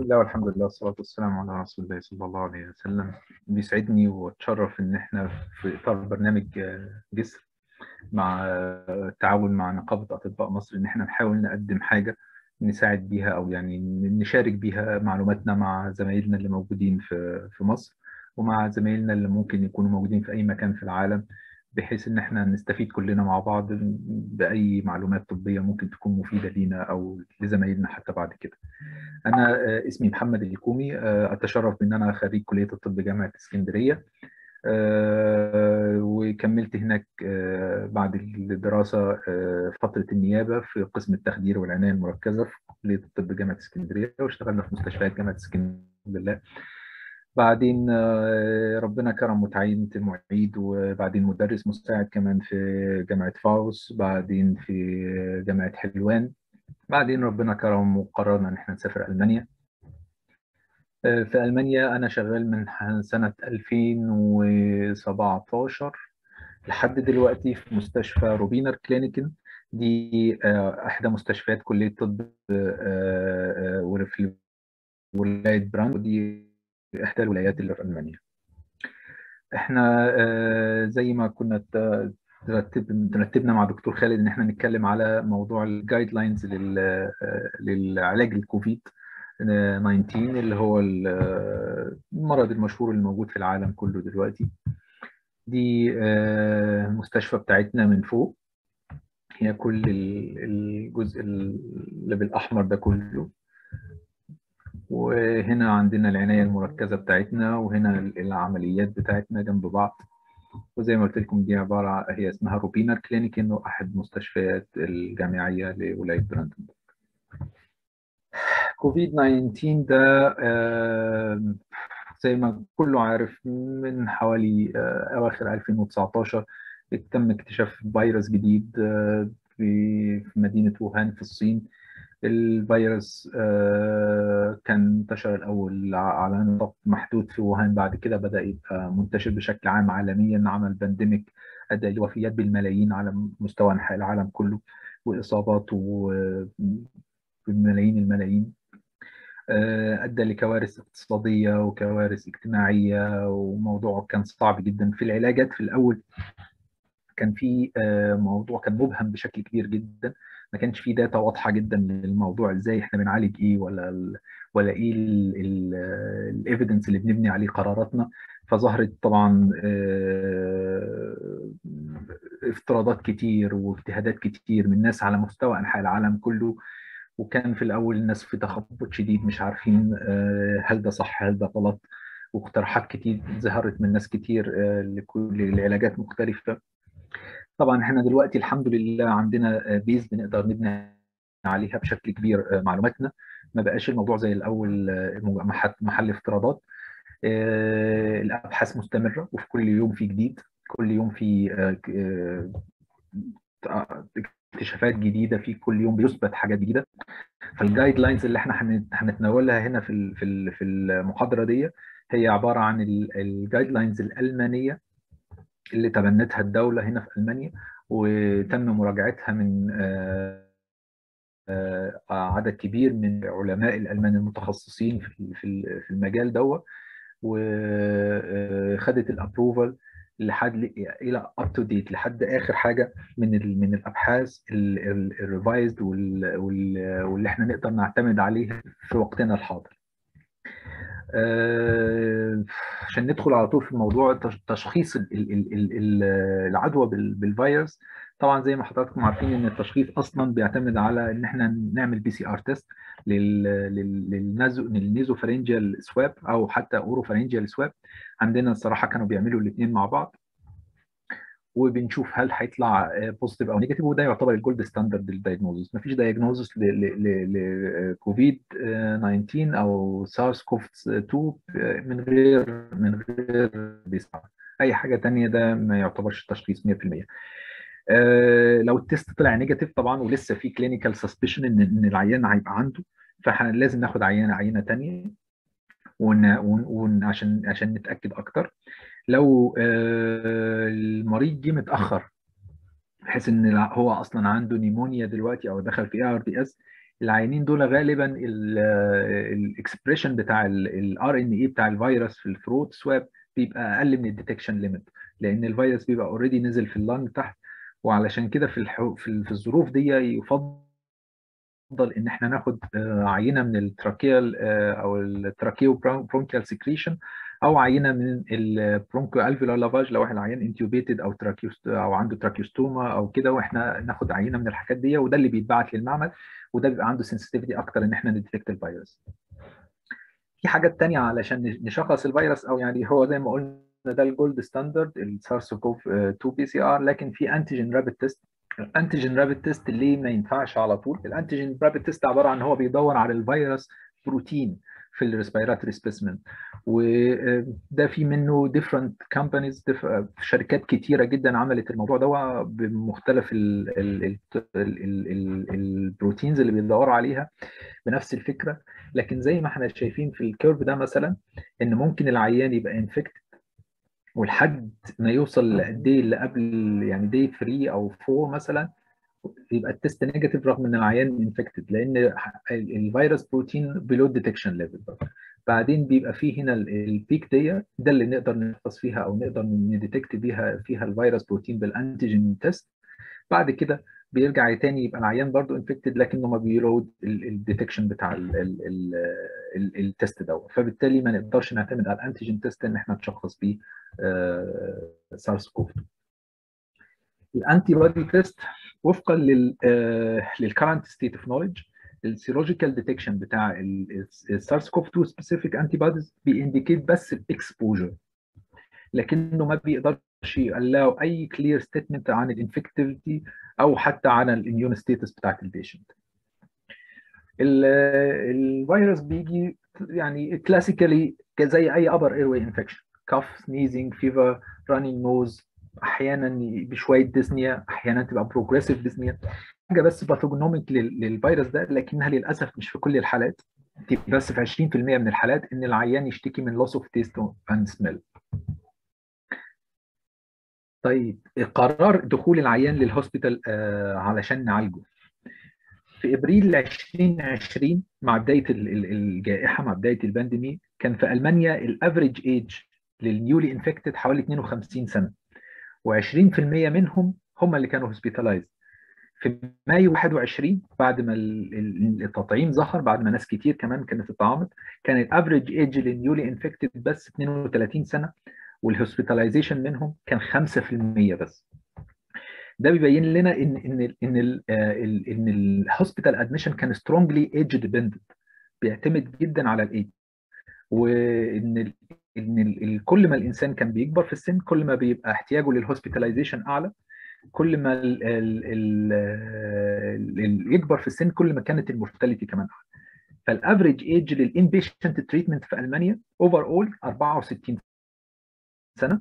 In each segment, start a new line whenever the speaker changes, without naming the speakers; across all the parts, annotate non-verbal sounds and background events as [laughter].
بسم الله والحمد لله والصلاة والسلام على رسول الله صلى الله عليه وسلم. بيسعدني وأتشرف إن إحنا في إطار برنامج جسر مع التعاون مع نقابة أطباء مصر إن إحنا نحاول نقدم حاجة نساعد بيها أو يعني نشارك بيها معلوماتنا مع زمايلنا اللي موجودين في في مصر ومع زمايلنا اللي ممكن يكونوا موجودين في أي مكان في العالم بحيث إن إحنا نستفيد كلنا مع بعض بأي معلومات طبية ممكن تكون مفيدة لينا أو لزمايلنا حتى بعد كده. أنا اسمي محمد الكومي أتشرف بأن أنا خريج كلية الطب جامعة إسكندرية وكملت هناك بعد الدراسة فترة النيابة في قسم التخدير والعناية المركزة في كلية الطب جامعة إسكندرية واشتغلنا في مستشفيات جامعة إسكندرية الحمد لله بعدين ربنا كرم وتعينت معيد وبعدين مدرس مساعد كمان في جامعة فاوس بعدين في جامعة حلوان بعدين ربنا كرم وقررنا إن إحنا نسافر ألمانيا. في ألمانيا أنا شغال من سنة 2017 لحد دلوقتي في مستشفى روبينر كلينيكن. دي إحدى مستشفيات كلية الطب في ولايه براند. ودي إحدى الولايات اللي في ألمانيا. إحنا زي ما كنا ترتب ترتبنا مع دكتور خالد إن إحنا نتكلم على موضوع الجايد لاينز للعلاج الكوفيد 19 اللي هو المرض المشهور اللي موجود في العالم كله دلوقتي. دي المستشفى بتاعتنا من فوق. هي كل الجزء اللي بالأحمر ده كله. وهنا عندنا العناية المركزة بتاعتنا وهنا العمليات بتاعتنا جنب بعض وزي ما قلت لكم دي عبارة هي اسمها Ruppiner Kliniken إنه أحد مستشفيات الجامعية لولاية براندنبورغ. كوفيد 19 ده زي ما كله عارف من حوالي أواخر 2019 تم اكتشاف فيروس جديد في مدينة ووهان في الصين الفيروس كان انتشر الأول على نطاق محدود في ووهان. بعد كده بدأ يبقى منتشر بشكل عام عالميا عمل pandemic ادى إلى وفيات بالملايين على مستوى أنحاء العالم كله وإصابات بالملايين الملايين. أدى لكوارث اقتصادية وكوارث اجتماعية وموضوع كان صعب جدا. في العلاجات في الأول كان في موضوع كان مبهم بشكل كبير جدا. ما كانش في data واضحة جدا للموضوع إزاي إحنا بنعالج إيه ولا ال ولا إيه ال evidence اللي بنبني عليه قراراتنا. فظهرت طبعا افتراضات كتير واجتهادات كتير من ناس على مستوى أنحاء العالم كله. وكان في الأول الناس في تخبط شديد مش عارفين هل ده صح هل ده غلط. واقتراحات كتير ظهرت من ناس كتير لعلاجات مختلفة. طبعا إحنا دلوقتي الحمد لله عندنا بيز بنقدر نبني عليها بشكل كبير معلوماتنا. ما بقاش الموضوع زي الأول محل افتراضات. الأبحاث مستمرة وفي كل يوم في جديد. كل يوم في اكتشافات جديدة. في كل يوم بيثبت حاجات جديدة. فال guidelines اللي إحنا هنتناولها هنا في في المحاضرة دي هي عبارة عن ال guidelines الألمانية اللي تبنتها الدولة هنا في ألمانيا وتم مراجعتها من عدد كبير من علماء الألمان المتخصصين في المجال دوت وخدت ال approval لحد إلى up to date لحد آخر حاجة من من الأبحاث ال revised واللي إحنا نقدر نعتمد عليها في وقتنا الحاضر. عشان ندخل على طول في موضوع تشخيص العدوى بالفيروس. طبعا زي ما حضراتكم عارفين إن التشخيص أصلا بيعتمد على إن إحنا نعمل PCR test لل nasopharyngeal swab أو حتى oropharyngeal swab عندنا الصراحة كانوا بيعملوا الاثنين مع بعض. وبنشوف هل هيطلع positive أو negative وده يعتبر ال gold standard لل diagnosis مفيش diagnosis لكوفيد 19 أو سارس كوف 2 من غير من غير PCR أي حاجة ثانية ده ما يعتبرش تشخيص 100% آه لو ال test طلع negative طبعا ولسه في clinical suspicion إن إن العيان هيبقى عنده فلازم ناخد عينة عينه ثانية ون... ون... عشان عشان نتأكد أكتر. لو المريض جه متأخر بحيث إن هو أصلا عنده pneumonia دلوقتي أو دخل في ARDS العيانين دول غالبا ال expression بتاع ال RNA بتاع الفيروس في ال throat swab بيبقى أقل من ال detection limit لأن الفيروس بيبقى already نزل في ال lung تحت وعلشان كده في الحو... في في الظروف دي يفضل إن إحنا ناخد عينة من ال tracheal أو ال tracheobronchial secretion أو عينة من ال bronchoalveolar lavage لو إحنا العيان intubated أو tracheost أو عنده tracheostoma أو كده وإحنا ناخد عينة من الحاجات دي وده اللي بيتبعت للمعمل وده بيبقى عنده sensitivity أكتر إن إحنا ن detect الفيروس. في حاجات تانية علشان نشخص الفيروس أو يعني هو زي ما قلنا ده ال gold standard ال SARS-CoV 2 PCR لكن في antigen rapid test ال antigen rapid test ليه ما ينفعش على طول؟ ال antigen rapid test عبارة عن هو بيدور على ال virus protein. في ال respiratory specimen وده في منه different companies شركات كتيرة جدا عملت الموضوع ده بمختلف ال proteins اللي بيدوروا عليها بنفس الفكرة. لكن زي ما إحنا شايفين في ال curve ده مثلا إن ممكن العيان يبقى infected ولحد ما يوصل لل day اللي قبل يعني day 3 أو 4 مثلا يبقى ال test negative رغم إن العيان infected لأن ال virus protein below detection level بعدين بيبقى فيه هنا ال peak day ده اللي نقدر نحفظ فيها أو نقدر ن detect بيها فيها ال virus protein بال antigen test بعد كده بيرجع تاني يبقى العيان برضه infected لكنه ما below ال detection بتاع ال test دوت. فبالتالي ما نقدرش نعتمد على ال antigen test إن إحنا نشخص بيه SARS-CoV 2 ال antibody test وفقا لل لل current state of knowledge ال serological detection بتاع ال SARS-CoV 2 specific antibodies بي indicate بس ال exposure لكنه ما بيقدرش ي allow أي clear statement عن ال infectivity أو حتى عن ال immune status بتاعت ال patient الفيروس بيجي يعني classically زي أي other airway infection cough sneezing fever running nose أحيانا بشوية dyspnea أحيانا تبقى progressive dyspnea حاجة بس pathognomonic للفيروس ده لكنها للأسف مش في كل الحالات. بس في 20% من الحالات إن العيان يشتكي من loss of taste and smell. طيب قرار دخول العيان لل hospital آه علشان نعالجه. في إبريل 2020 مع بداية الجائحة مع بداية ال pandemic كان في ألمانيا ال average age لل newly infected حوالي 52 سنة. و20% منهم هم اللي كانوا hospitalized في مايو 21 بعد ما التطعيم ظهر بعد ما ناس كتير كمان كانت اتطعمت كان ال average age لل newly infected بس 32 سنة وال hospitalization منهم كان 5% بس. ده بيبين لنا ان إن إن ال إن ال hospital admission كان strongly age dependent بيعتمد جدا على الايدج وإن إن كل ما الإنسان كان بيكبر في السن كل ما بيبقى احتياجه لل hospitalization أعلى كل ما ال يكبر في السن كل ما كانت ال mortality كمان أعلى. فال average age لل inpatient treatment في ألمانيا overall 64 سنة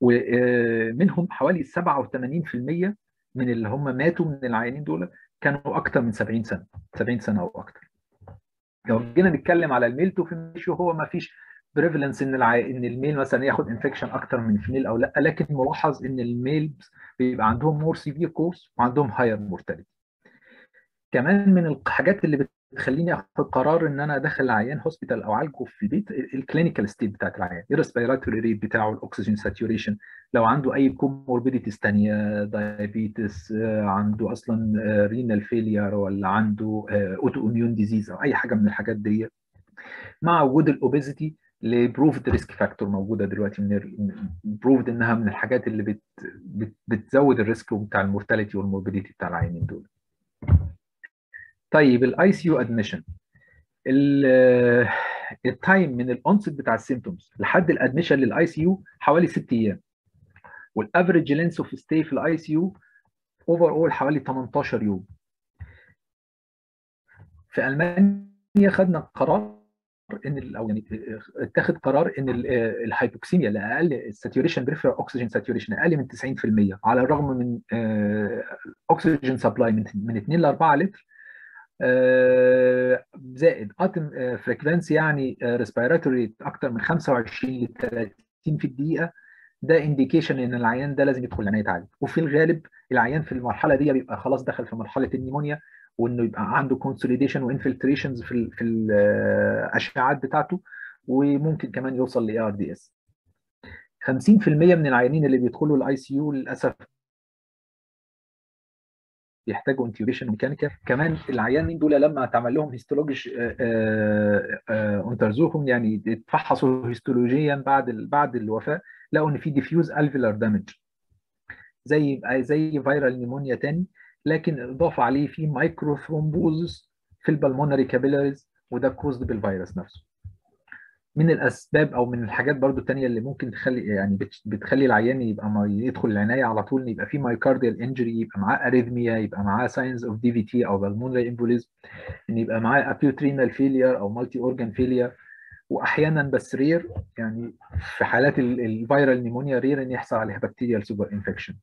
ومنهم حوالي 87% من اللي هم ماتوا من العيانين دول كانوا أكثر من 70 سنة 70 سنة أو أكثر لو جينا نتكلم على ال male to female هو ما فيش prevalence إن. إن ال male مثلا ياخد infection أكتر من ال female أو لأ. لكن ملاحظ إن ال male بيبقى عندهم more severe course وعندهم higher mortality كمان من الحاجات اللي بتخليني آخد قرار إن أنا أدخل العيان hospital أو أعالجه في البيت ال clinical state بتاعت العيان ال respiratory rate بتاعه ال oxygen saturation لو عنده أي comorbidities ثانية diabetes عنده أصلا renal failure ولا عنده autoimmune disease أو أي حاجة من الحاجات دي مع وجود ال obesity ل proved risk factor موجودة دلوقتي من proved إنها من الحاجات اللي بت بت بتزود ال risk بتاع ال mortality وال morbidity بتاع العيانين دول. طيب ال ICU admission ال time من ال onset بتاع ال symptoms لحد ال admission لل ICU حوالي 6 أيام. وال average length of stay في ال ICU overall حوالي 18 يوم. في ألمانيا خدنا قرار إن أو يعني اتخذ قرار إن ال hypoxemia اللي أقل ال saturation peripheral oxygen saturation أقل من 90% على الرغم من oxygen supply من 2 ل 4 لتر زائد Atemfrequenz يعني respiratory أكتر من 25 ل 30 في الدقيقة ده indication إن العيان ده لازم يدخل عناية عالية. وفي الغالب العيان في المرحلة دي بيبقى خلاص دخل في مرحلة ال pneumonia وإنه يبقى عنده consolidation و infiltrations في في الاشعاعات بتاعته وممكن كمان يوصل ل ARDS 50% من العيانين اللي بيدخلوا ال ICU للأسف بيحتاجوا intubation mechanical كمان العيانين دول لما اتعمل لهم histologische Untersuchung يعني اتفحصوا هيستولوجيا بعد بعد الوفاة لقوا إن في diffuse alveolar damage زي زي viral pneumonia تاني. لكن اضاف عليه في microthrombosis في ال pulmonary capillaries وده caused بالفيروس نفسه. من الأسباب أو من الحاجات برضو الثانية اللي ممكن تخلي يعني بتخلي العيان يبقى ما يدخل العناية على طول يبقى في myocardial injury يبقى معاه arrhythmia يبقى معاه signs of DVT أو pulmonary embolism إن يبقى معاه acute renal failure أو multi organ failure وأحيانا بس rare يعني في حالات ال viral pneumonia rare إن يحصل عليها bacterial super infection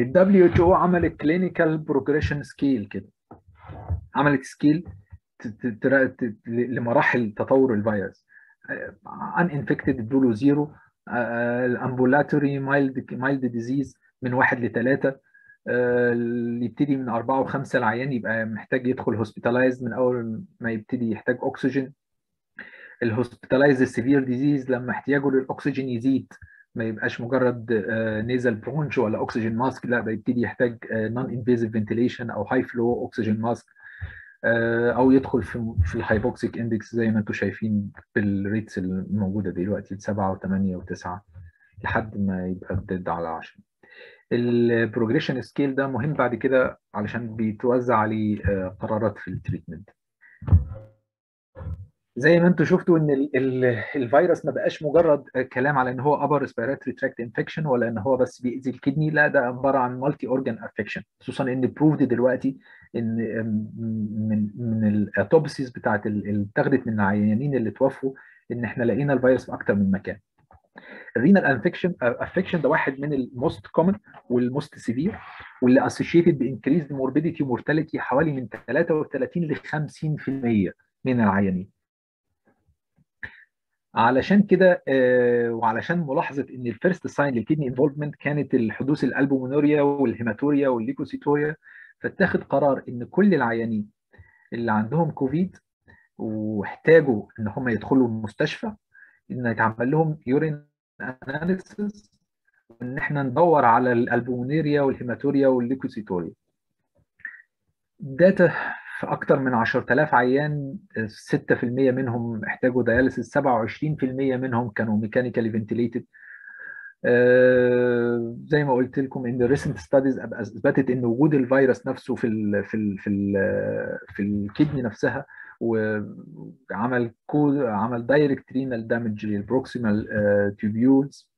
ال WHO عملت clinical progression scale كده. عملت scale لمراحل تطور الفيروس. uninfected ادوا له zero ال ambulatory mild mild disease من واحد لثلاثه اللي يبتدي من أربعة وخمسة العيان يبقى محتاج يدخل hospitalized من أول ما يبتدي يحتاج أكسجين ال hospitalized ال severe disease لما احتياجه للأكسجين يزيد. ما يبقاش مجرد nasal prongs ولا oxygen mask لا ده يبتدي يحتاج non invasive ventilation أو high flow oxygen mask أو يدخل في في ال hypoxic index زي ما أنتم شايفين بال rates الموجودة دلوقتي 7 و8 و9 لحد ما يبقى dead على 10 ال progression scale ده مهم بعد كده علشان بيتوزع عليه قرارات في ال treatment زي ما أنتم شفتوا ان ال ال الفيروس ما بقاش مجرد كلام على ان هو upper respiratory tract infection ولا ان هو بس بيأذي ال kidney لا ده عبارة عن multi organ affection خصوصا إن proved دلوقتي إن من من ال autopsies بتاعت اللي اتاخدت من العيانين اللي توفوا إن إحنا لقينا الفيروس في أكتر من مكان. ال renal infection affection ده واحد من ال most common وال most severe واللي associated ب increased morbidity و mortality حوالي من 33 ل 50% من العيانين. علشان كده آه وعلشان ملاحظة إن ال first sign لل kidney involvement كانت الحدوث ال albuminuria وال hematuria وال leukocyturia فاتخذ قرار إن كل العيانين اللي عندهم كوفيد واحتاجوا إن هم يدخلوا المستشفى إن يتعمل لهم urine analysis وإن إحنا ندور على ال albuminuria وال hematuria وال leukocyturia. data في أكتر من 10000 عيان 6% منهم احتاجوا dialysis 27% منهم كانوا mechanically آه زي ما قلت لكم إن ال recent studies أثبتت إن وجود الفيروس نفسه في ال في ال في ال في ال kidney نفسها وعمل cause عمل direct renal damage لل proximal tubules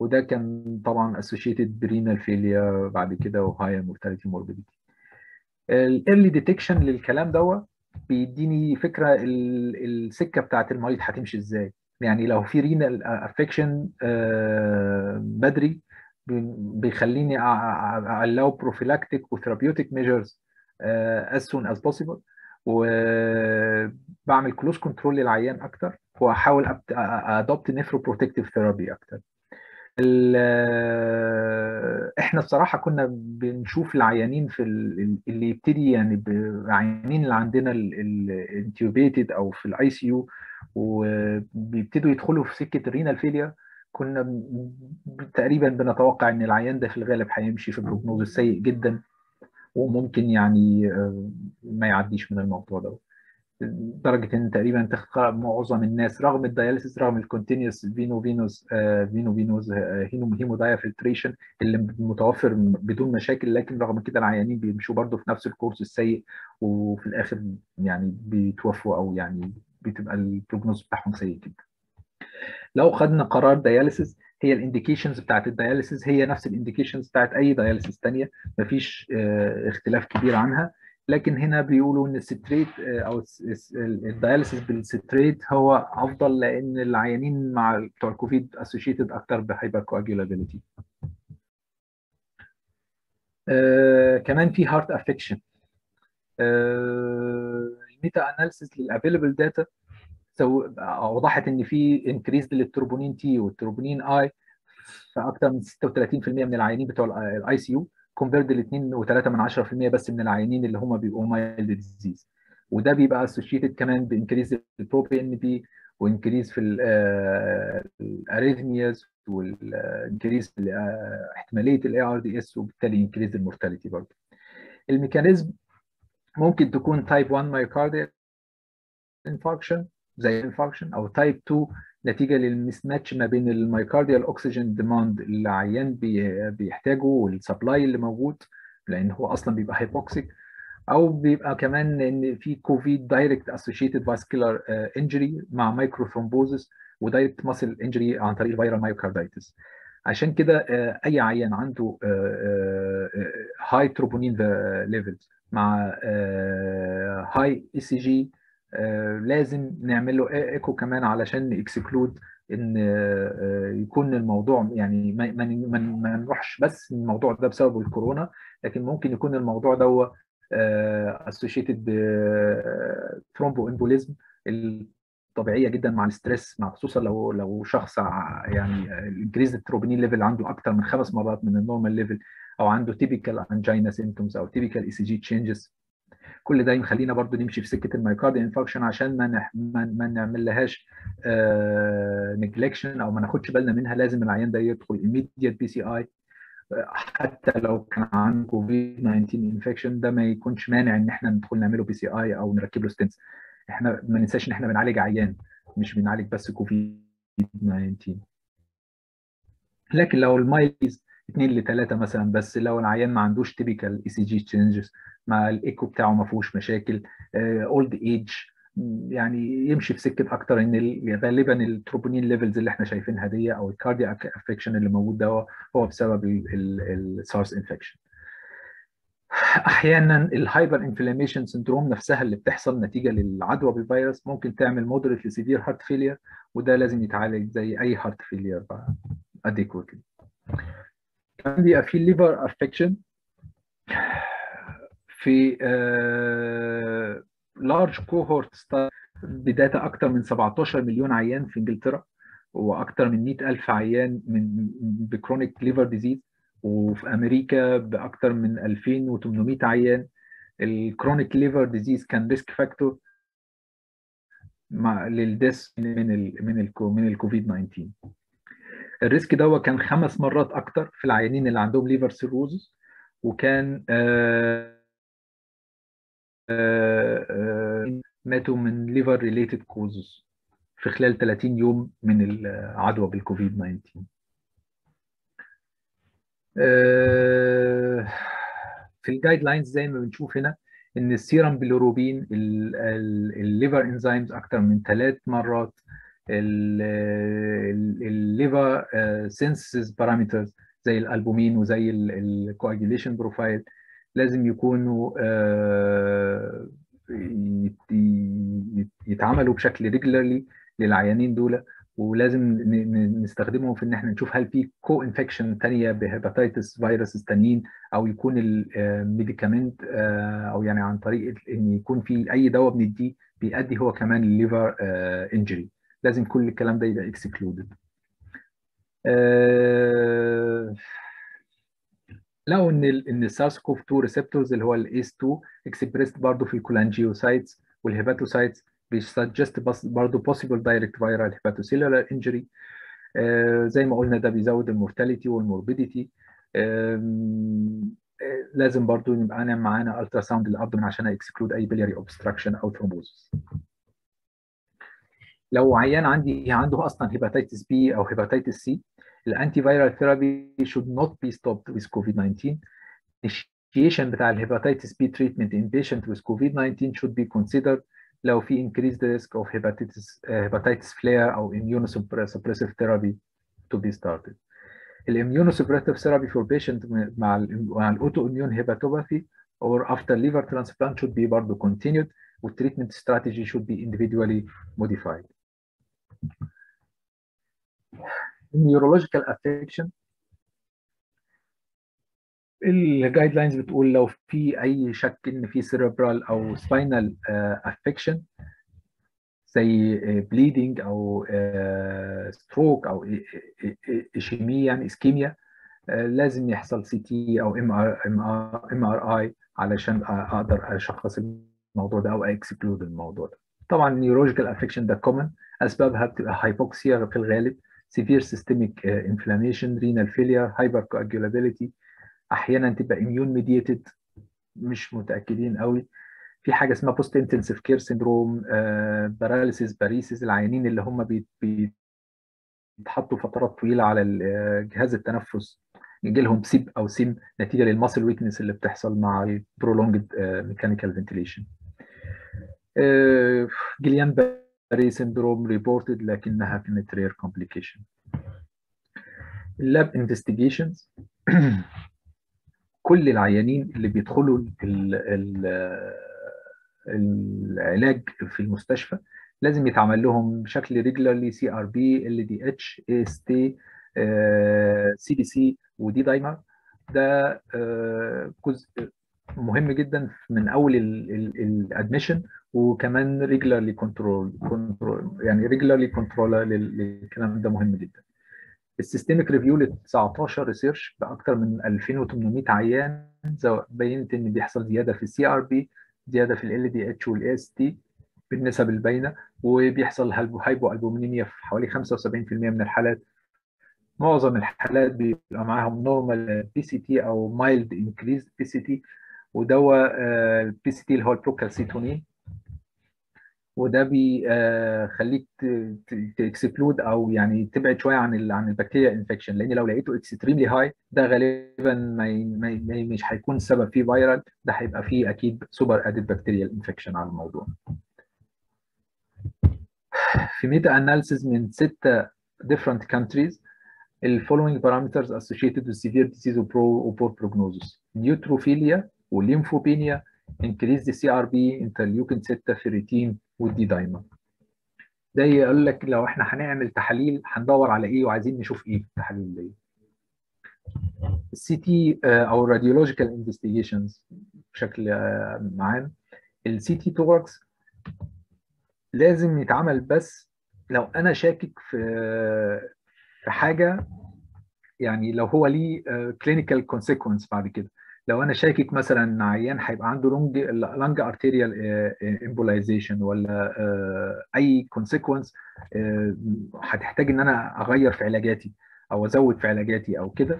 وده كان طبعا associated ب renal failure بعد كده و high mortality morbidity ال early detection للكلام دوت بيديني فكرة السكة بتاعت المريض هتمشي إزاي. يعني لو في renal affection بدري بيخليني allow prophylactic و therapeutic measures as soon as possible. وبعمل close control للعيان أكتر وأحاول adopt nephro protective therapy أكتر. إحنا الصراحه كنا بنشوف العيانين في اللي يبتدي يعني العيانين اللي عندنا ال intubated أو في ال ICU وبيبتدوا يدخلوا في سكة ال renal failure كنا تقريبا بنتوقع إن العيان ده في الغالب هيمشي في prognose سيء جدا وممكن يعني ما يعديش من الموضوع ده لدرجه إن تقريبا معظم الناس رغم ال dialysis رغم ال continuous veno venous veno venous hemo hemo diafiltration اللي متوفر بدون مشاكل لكن رغم كده العيانين بيمشوا برضه في نفس ال course السيء وفي الآخر يعني بيتوفوا أو يعني بتبقى ال prognose بتاعهم سيء جدا. لو خدنا قرار dialysis هي ال indications بتاعت ال dialysis هي نفس ال indications بتاعت أي dialysis ثانية مفيش اختلاف كبير عنها لكن هنا بيقولوا إن ال citrate أو ال dialysis بال citrate هو أفضل لأن العيانين مع بتوع الكوفيد associated أكتر ب hyper coagulability آه كمان في heart affection آه ال meta analysis لل available data وضحت إن في increase لل troponin T وال troponin I في أكثر من 36% من العيانين بتوع ال ICU compared ل 2.3 من 10% بس من العيانين اللي هم بيبقوا mild disease وده بيبقى associated كمان ب increase ال pro BNP و increase في ال arrhythmias وال increase في احتمالية ال ARDS وبالتالي increase ال mortality برضه. ال mechanism ممكن تكون type 1 myocardial infarction زي ال infarction أو type 2 نتيجة لل mismatch ما بين ال myocardial oxygen demand اللي العيان بيحتاجه وال supply اللي موجود لأن هو أصلا بيبقى hypoxic أو بيبقى كمان إن في كوفيد direct associated vascular injury مع micro thrombosis و direct muscle injury عن طريق ال viral myocarditis عشان كده أي عيان عنده high troponin levels مع هاي اي سي جي لازم نعمل له إيكو كمان علشان exclude إن يكون الموضوع يعني ما, ما, نروحش بس الموضوع ده بسبب الكورونا لكن ممكن يكون الموضوع ده associated ب thrombo embolism طبيعيه جدا مع ال stress مع خصوصا لو لو شخص يعني ال increase ال troponin level عنده أكتر من خمس مرات من ال normal level أو عنده typical angina symptoms أو typical ECG changes كل ده يخلينا برضو نمشي في سكة ال myocard infarction عشان ما نح... ما, ما نعمل لهاش neglection أو ما ناخدش بالنا منها لازم العيان ده يدخل immediate PCI حتى لو كان عنده كوفيد 19 infection ده ما يكونش مانع إن إحنا ندخل نعمله PCI أو نركب له stents إحنا ما ننساش إن إحنا بنعالج عيان مش بنعالج بس كوفيد 19 لكن لو ال mild 2 ل 3 مثلا بس لو العيان ما عندوش typical ECG changes مع الإيكو بتاعه ما فيهوش مشاكل old age يعني يمشي في سكة أكتر إن غالبا ال troponin levels اللي إحنا شايفينها دي أو ال cardiac affection اللي موجود ده هو بسبب السارس infection أحيانا ال hyper inflammation syndrome نفسها اللي بتحصل نتيجة للعدوى بالفيروس ممكن تعمل moderate ل severe heart failure وده لازم يتعالج زي أي heart failure adequately كمان بيبقى في liver affection في large cohort ب data أكثر من 17 مليون عيان في إنجلترا وأكثر من 100 ألف عيان من ب chronic liver disease وفي أمريكا باكثر من 2800 عيان. ال chronic liver disease كان risk factor مع لل death من ال من ال من الكوفيد 19 ال risk ده كان خمس مرات أكتر في العيانين اللي عندهم liver cirrhosis وكان آآ آآ ماتوا من liver related causes في خلال 30 يوم من العدوى بالكوفيد 19 في ال guidelines زي ما بنشوف هنا إن ال serum bilirubin ال liver enzymes أكتر من ثلاث مرات ال liver synthesis parameters زي الألبومين وزي ال coagulation profile لازم يكونوا يتعملوا بشكل regularly للعيانين دول. ولازم نستخدمهم في إن إحنا نشوف هل في co-infection ثانية ب hepatitis viruses ثانيين أو يكون ال medicament أو يعني عن طريق إن يكون في أي دواء بنديه بيؤدي هو كمان ال liver injury لازم كل الكلام ده يبقى excluded لقوا إن ال إن السارس كوف 2 receptors اللي هو ال ACE 2 expressed برضه في ال cholangiocytes وال hepatocytes بي suggest برضه direct viral hepatocellular injury. آه زي ما قلنا ده بيزود ال mortality وال morbidity. آه لازم برضه يبقى انا معانا ultrasound ال abdomen عشان exclude أي biliary obstruction أو thrombosis لو عيان عندي عنده أصلا hepatitis B أو hepatitis C ال antiviral therapy should not be stopped with COVID-19 initiation بتاع ال hepatitis B treatment in patient with COVID-19 should be considered لو في increased risk of hepatitis uh, hepatitis flare أو immunosuppressive therapy to be started. الاميونوسuppressive therapy for patient مع ال hepatopathy or after liver transplant should be برضه continued والتريتمنت strategy should be individually modified. Neurological affection. الجايد لاينز بتقول لو في أي شك إن في سيربرال أو سباينال affection زي bleeding أو stroke أو ischemia يعني ischemia لازم يحصل CT أو MR MRI علشان أقدر أشخص الموضوع ده أو exclude الموضوع ده. طبعا neurological affection ده common أسبابها بتبقى hypoxia في الغالب severe systemic uh, inflammation renal failure hypercoagulability. أحيانا تبقى immune mediated مش متأكدين قوي. في حاجة اسمها post intensive care syndrome paralysis paresis العيانين اللي هم بيتحطوا فترات طويلة على جهاز التنفس يجي لهم CIP أو CIM نتيجة لل muscle weakness اللي بتحصل مع ال prolonged mechanical ventilation Guillain-Barré syndrome reported لكنها كانت rare complication ال lab investigations كل العيانين اللي بيدخلوا ال ال العلاج في المستشفى لازم يتعمل لهم بشكل ريجولارلي سي ار بي ال دي اتش اي اس تي سي بي سي ودي دايمر ده جزء مهم جدا من أول ال admission وكمان regularly control يعني regularly control للكلام ده مهم جدا. ال systematic review ل 19 research بأكثر من 2800 عيان بينت إن بيحصل زيادة في ال CRP زيادة في LDH وال AST بالنسب الباينة وبيحصل hypoalbuminemia في حوالي 75% من الحالات. معظم الحالات بيبقى معاهم normal PCT أو mild increase PCT ودوا ال PCT اللي هو ال procalcitonin. وده بيخليك ت exclude أو يعني تبعد شوية عن عن ال bacterial infection لأن لو لقيته extremely high ده غالبا ما, مش هيكون السبب فيه viral ده هيبقى فيه أكيد super added bacterial infection على الموضوع. في meta-analysis من ستة different countries ال following parameters associated with severe disease or poor prognosis neutrophilia وال lymphopenia increase the CRP interleukin 6 ferritin وال D-dimer. ده يقول لك لو إحنا هنعمل تحاليل هندور على إيه وعايزين نشوف إيه في التحاليل دي. ال CT أو ال radiological investigations بشكل عام. ال CT thorax لازم يتعمل بس لو أنا شاكك في في حاجة يعني لو هو ليه clinical consequence بعد كده. لو أنا شاكك مثلا عيان هيبقى عنده lung lung arterial embolization ولا أي consequence هتحتاج إن أنا أغير في علاجاتي أو أزود في علاجاتي أو كده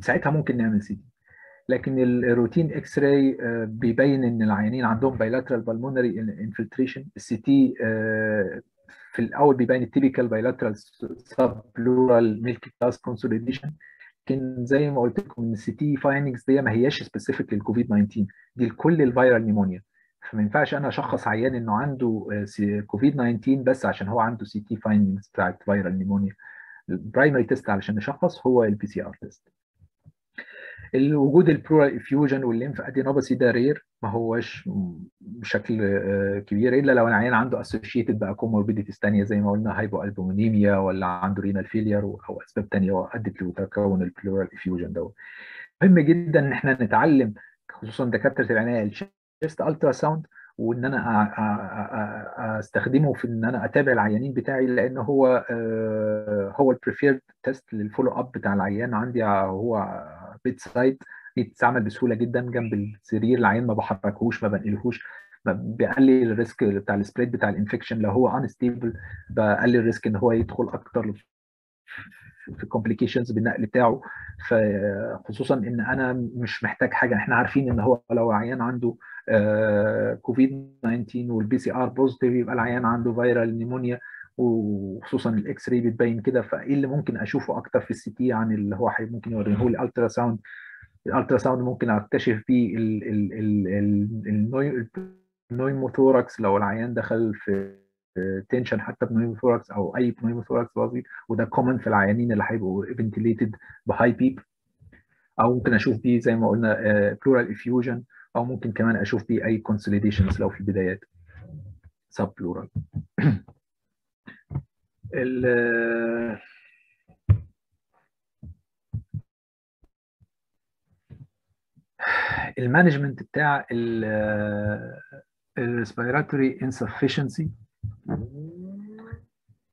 ساعتها ممكن نعمل CT لكن ال routine X-ray بيبين إن العيانين عندهم bilateral pulmonary infiltration ال CT في الأول بيبين ال typical bilateral subpleural milk glass consolidation لكن زي ما قلت لكم إن ال CT findings دي ما هياش specific لل COVID 19 دي لكل ال viral pneumonia. فما ينفعش أنا اشخص عيان إنه عنده كوفيد 19 بس عشان هو عنده CT findings بتاعت viral pneumonia. ال primary test علشان نشخص هو ال PCR test. الوجود ال pleural effusion وال lymphadenopathy ده rare. ما هوش بشكل كبير إلا لو العيان عنده associated بقى comorbidities ثانية زي ما قلنا hypoalbuminemia ولا عنده renal failure أو أسباب ثانية أدت لتكون ال pleural effusion دوت مهم جدا إن إحنا نتعلم خصوصا دكاترة العناية ال chest ultrasound وإن أنا أستخدمه في إن أنا أتابع العيانين بتاعي لأن هو هو ال preferred test لل follow up بتاع العيان عندي هو bedside يتعمل بسهولة جدا جنب السرير العيان ما بحركهوش ما بنقلهوش بقلل ال risk بتاع ال spread بتاع ال infection لو هو unstable بقلل ال risk إن هو يدخل أكتر في complications بالنقل بتاعه. فخصوصا إن أنا مش محتاج حاجة. إحنا عارفين إن هو لو عيان عنده كوفيد 19 وال PCR positive يبقى العيان عنده viral pneumonia وخصوصا ال X-ray بتبين كده. فإيه اللي ممكن أشوفه أكتر في ال CT عن اللي هو ممكن يوريه لي ال ultrasound ال ultrasound ممكن أكتشف بيه ال pneumothorax لو العيان دخل في tension حتى ب pneumothorax أو أي ب pneumothorax بسيط وده common في العيانين اللي هيبقوا ventilated ب high PEEP أو ممكن أشوف بيه زي ما قلنا pleural effusion أو ممكن كمان أشوف بيه أي consolidations لو في البدايات. subpleural [clears throat] ال management بتاع ال respiratory insufficiency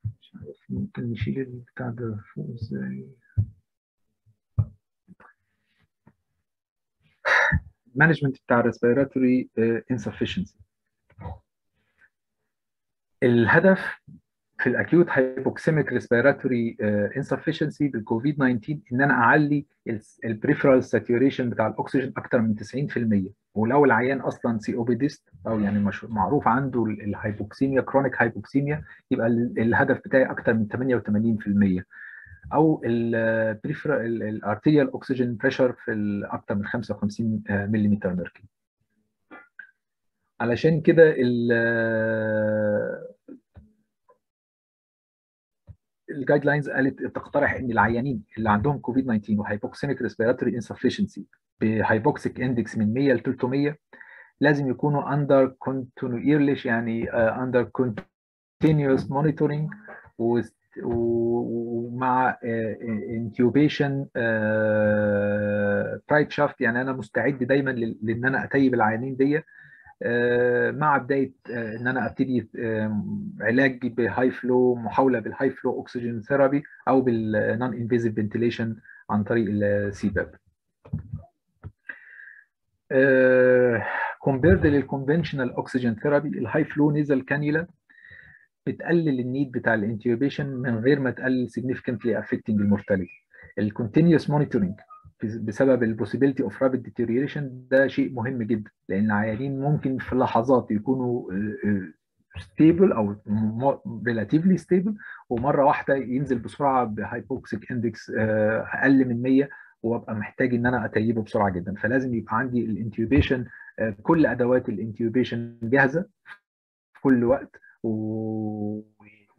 مش عارف ممكن نشيل البتاع ده فوق إزاي؟ ال management بتاع ال respiratory insufficiency آه، الهدف في ال acute hypoxemic respiratory insufficiency بال COVID 19 إن أنا أعلي ال peripheral saturation بتاع الأكسجين أكتر من 90% ولو العيان أصلا COPD-ist أو يعني معروف عنده ال hypoxemia chronic hypoxemia يبقى الهدف بتاعي أكتر من 88% أو ال arterial oxygen pressure في أكتر من 55 ملم ميركوري علشان كده ال guidelines قالت تقترح إن العيانين اللي عندهم كوفيد 19 و hypoxemic respiratory insufficiency ب hypoxic index من 100 ل 300 لازم يكونوا under continuierlich يعني under continuous monitoring ومع intubation Bereitschaft يعني أنا مستعد دايما لإن أنا أتيب العيانين دي مع بداية إن أنا أبتدي علاج ب high flow محاولة بال high flow oxygen therapy أو بال non-invasive ventilation عن طريق ال CPAP compared لل conventional oxygen therapy ال high flow nasal cannula بتقلل ال need بتاع ال intubation من غير ما تقلل significantly affecting ال mortality ال continuous monitoring بسبب ال possibility of rapid deterioration ده شيء مهم جدا لأن العيانين ممكن في لحظات يكونوا stable أو relatively stable ومرة واحدة ينزل بسرعة ب hypoxic index أقل من 100 وأبقى محتاج إن أنا أتيبه بسرعة جدا فلازم يبقى عندي ال intubation كل أدوات ال intubation جاهزة في كل وقت.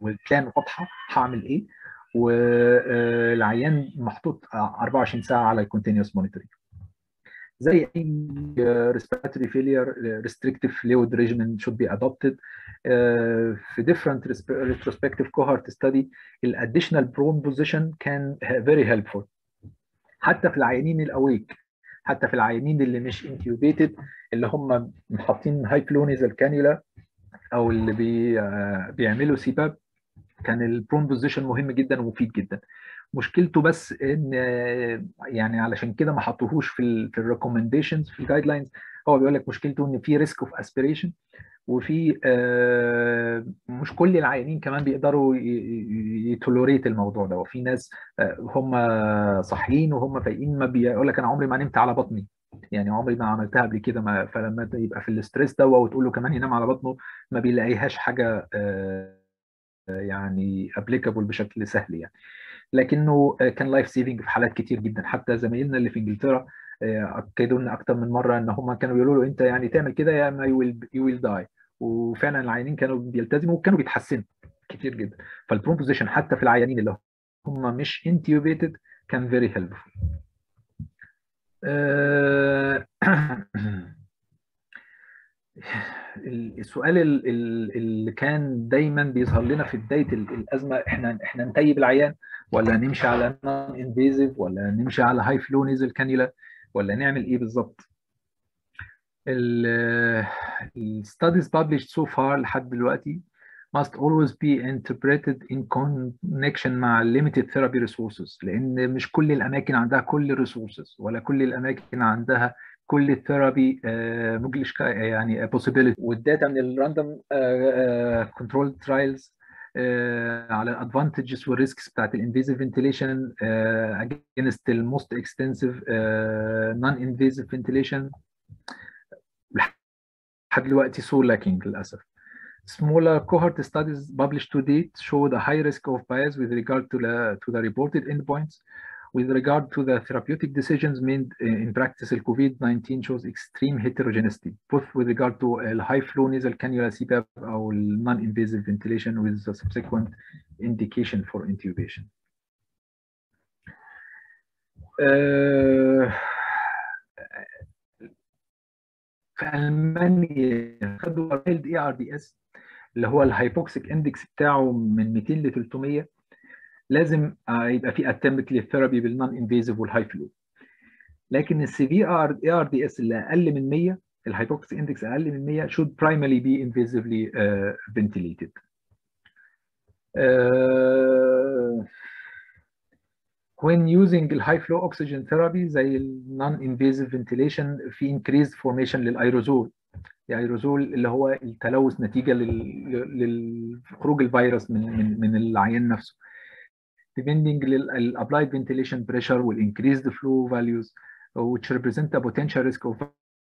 وال plan واضحة هعمل إيه والعيان محطوط 24 ساعة على ال continuous monitoring زي أي respiratory failure restrictive fluid regimen should be adopted. في different retrospective cohort study ال additional prone position كان very helpful. حتى في العيانين ال awake حتى في العيانين اللي مش intubated اللي هم حاطين high flow nasal cannula أو اللي بي بيعملوا CPAP كان ال prone position مهم جدا ومفيد جدا. مشكلته بس إن يعني علشان كده ما حطوهوش في في ال recommendations في ال guidelines هو بيقول لك مشكلته إن في risk of aspiration وفي مش كل العيانين كمان بيقدروا ي tolerate الموضوع ده. وفي ناس هم صاحيين وهم فايقين ما بيقول لك أنا عمري ما نمت على بطني. يعني عمري ما عملتها قبل كده ما فلما يبقى في ال stress ده وتقول له كمان ينام على بطنه ما بيلاقيهاش حاجة يعني applicable بشكل سهل يعني. لكنه كان life saving في حالات كتير جدا. حتى زمايلنا اللي في إنجلترا أكدوا لنا أكتر من مرة إن هم كانوا بيقولوا له أنت يعني تعمل كده يا اما you will die وفعلا العيانين كانوا بيلتزموا وكانوا بيتحسنوا كتير جدا. فال prone position حتى في العيانين اللي هم مش intubated كان very helpful [clears throat] السؤال اللي كان دايما بيظهر لنا في بداية الأزمة إحنا إحنا ن tube العيان ولا نمشي على invasive ولا نمشي على high flow nasal cannula ولا نعمل إيه بالظبط؟ ال studies published so far لحد دلوقتي must always be interpreted in connection مع limited therapy resources لأن مش كل الأماكن عندها كل ال resources ولا كل الأماكن عندها كل ال therapy مجلش يعني possibility. وال data من ال random control trials على ال advantages وال risks بتاعت ال invasive ventilation against ال most extensive non invasive ventilation لحد دلوقتي so lacking للأسف. Smaller cohort studies published to date show the high risk of bias with regard to the, to the reported endpoints. With regard to the therapeutic decisions made in practice, COVID-19 shows extreme heterogeneity, both with regard to high flow nasal cannula CPAP or non-invasive ventilation with the subsequent indication for intubation. Uh, في المانيا خدوا اللي هو الهايبوكسيك اندكس بتاعه من 200 ل 300 لازم يبقى في attempt لل therapy بال non invasive وال high flow لكن السي في ار اي ار دي اس اللي أقل من 100 ال hypoxic index أقل من 100 should primarily be invasively uh, ventilated. Uh, when using ال high flow oxygen therapy زي invasive ventilation في increased formation لل aerosol ال aerosol اللي هو التلوث نتيجة لخروج الفيروس من من من العيان نفسه. Depending لل applied ventilation pressure وال increased flow values which represent a potential risk of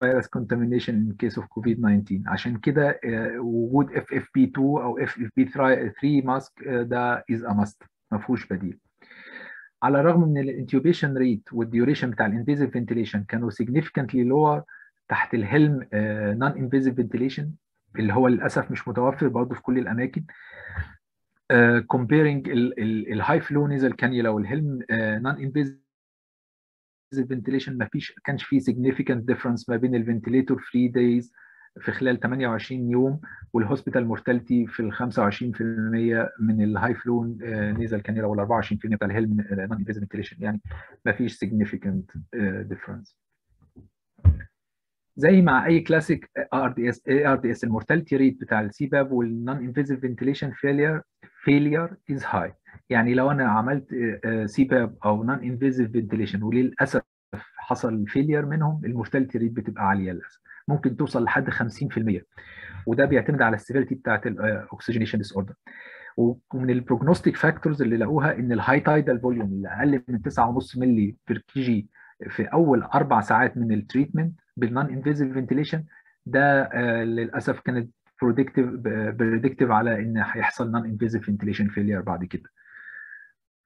virus contamination in case of COVID-19 عشان كده وجود FFP2 أو FFP3 mask ده is a must. ما فيهوش بديل على الرغم من ال intubation rate وال duration بتاع ال invasive ventilation كانوا significantly lower تحت ال helmet non invasive ventilation اللي هو للاسف مش متوفر برضه في كل الاماكن comparing ال high flow nasal cannula وال helmet non invasive ventilation ما فيش كانش في significant difference ما بين ال ventilator free days في خلال 28 يوم وال hospital mortality في ال 25% من ال high flow nasal cannula وال 24% بتاع ال helmet non invasive ventilation يعني ما فيش significant difference. زي مع أي كلاسيك ار دي اس اي ار دي اس المورتاليتي ريت بتاع ال CPAP وال non invasive ventilation failure failure is high يعني لو أنا عملت CPAP أو non invasive ventilation وللأسف حصل failure منهم ال mortality rate بتبقى عالية للأسف. ممكن توصل لحد 50% وده بيعتمد على ال severity بتاعت ال oxygenation disorder ومن ال prognostic factors اللي لقوها إن ال high tidal volume اللي أقل من 9.5 مللي per kg في أول أربع ساعات من ال treatment بال non invasive ventilation ده آه للأسف كانت productive predictive على إن هيحصل non invasive ventilation failure بعد كده.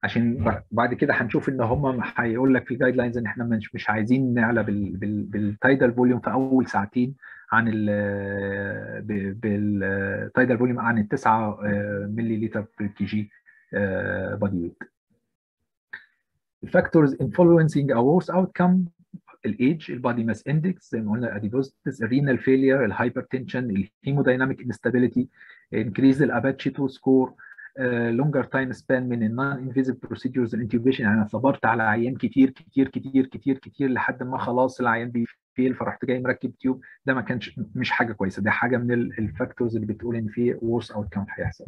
عشان بعد كده هنشوف إن هم هيقول لك في ال guidelines إن إحنا مش مش عايزين نعلى بال tidal volume في أول ساعتين عن ال بال tidal volume عن ال 9 ملي لتر per kg body weight ال factors influencing a worse outcome ال age ال body mass index زي ما قلنا ال adipositas ال renal failure ال hypertension ال hemodynamic instability increase ال APACHE 2 score longer time span من ال non invasive procedures ال intubation يعني أنا صبرت على عيان كتير كتير كتير كتير كتير لحد ما خلاص العيان بي fail فرحت جاي مركب tube ده ما كانش مش حاجة كويسة. ده حاجة من ال factors اللي بتقول إن في worse outcome هيحصل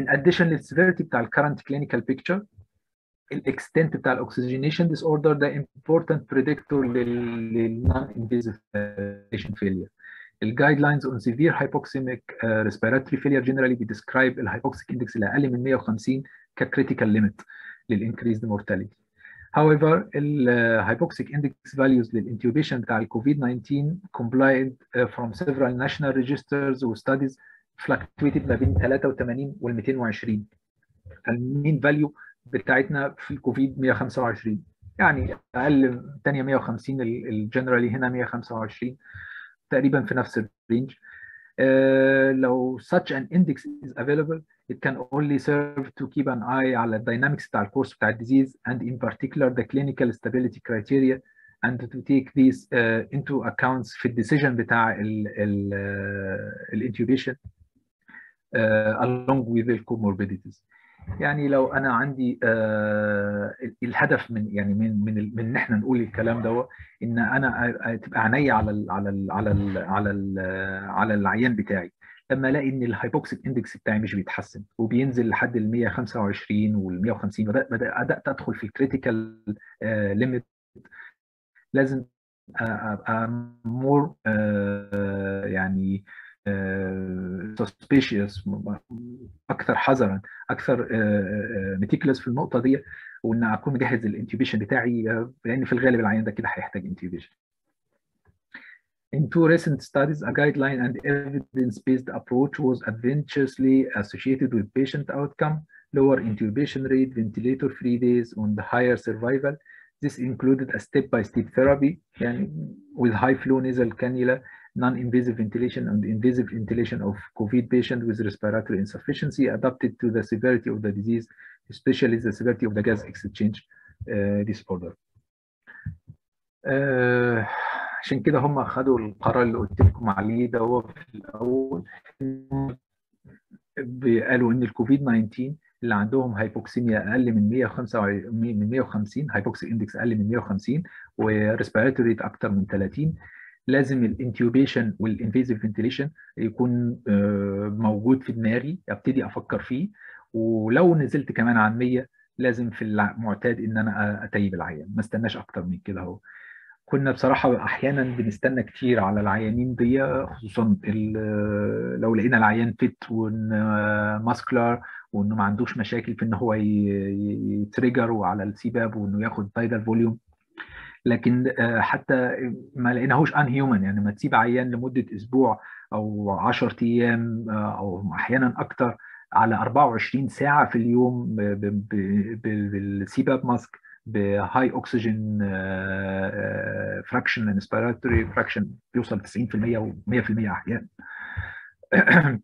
in addition لل severity بتاع ال current clinical picture ال extent بتاع ال oxygenation disorder ده important predictor لل non invasive failure ال guidelines on severe hypoxemic respiratory failure generally بي describe ال hypoxic index اللي أقل من 150 ك critical limit لل increased mortality However, ال hypoxic index values لل intubation بتاع الكوفيد 19 compiled from several national registers و studies fluctuated بين 83 وال 220 فال mean value بتاعتنا في الكوفيد 125 يعني أقل ثانية 150 ال generally هنا 125 تقريبا في نفس ال range uh, لو such an index is available it can only serve to keep an eye على ال dynamics بتاع ال course بتاع ال disease and in particular the clinical stability criteria and to take these uh, into accounts في ال decision بتاع ال intubation uh, along with the comorbidities يعني لو أنا عندي آه الهدف من يعني من من من إن إحنا نقول الكلام ده إن أنا تبقى عينيا على ال على ال على ال على ال على العيان بتاعي. لما ألاقي إن ال hypoxic index بتاعي مش بيتحسن وبينزل لحد ال 125 وال 150 بدات بدأت أدخل في ال critical آه limit لازم أبقى more آه يعني suspicious اكثر حذرا اكثر ميتيكلس في النقطه دي وان اكون مجهز الانتيوبيشن بتاعي لان في الغالب العيان ده كده هيحتاج انتيوبيشن In two recent studies, a guideline and evidence-based approach was advantageously associated with patient outcome, lower intubation rate, ventilator-free days, and higher survival. This included a step-by-step therapy يعني with high flow nasal cannula non-invasive ventilation and invasive ventilation of COVID patient with respiratory insufficiency adapted to the severity of the disease, especially the severity of the gas exchange uh, disorder. Uh, عشان كده هم خدوا القرار اللي قلت لكم عليه ده هو في الأول قالوا ان الكوفيد 19 اللي عندهم هايبوكسيميا أقل من 155 من 150 هايبوكسي اندكس أقل من 150 و respiratory أكتر من 30 لازم ال intubation وال invasive ventilation يكون موجود في دماغي أبتدي أفكر فيه. ولو نزلت كمان عن 100 لازم في المعتاد إن أنا أتيب العيان. ما استناش أكتر من كده أهو. كنا بصراحة أحيانا بنستنى كتير على العيانين دي خصوصا لو لقينا العيان fit و muscular وإنه ما عندوش مشاكل في إن هو ي trigger وعلى ال CPAP وإنه ياخد tidal volume لكن حتى ما لقيناهوش inhuman يعني ما تسيب عيان لمدة أسبوع أو 10 أيام أو أحيانا أكتر على 24 ساعة في اليوم بال CPAP mask ب high oxygen fraction inspiratory fraction بيوصل 90% و100% أحيانا. [clears throat]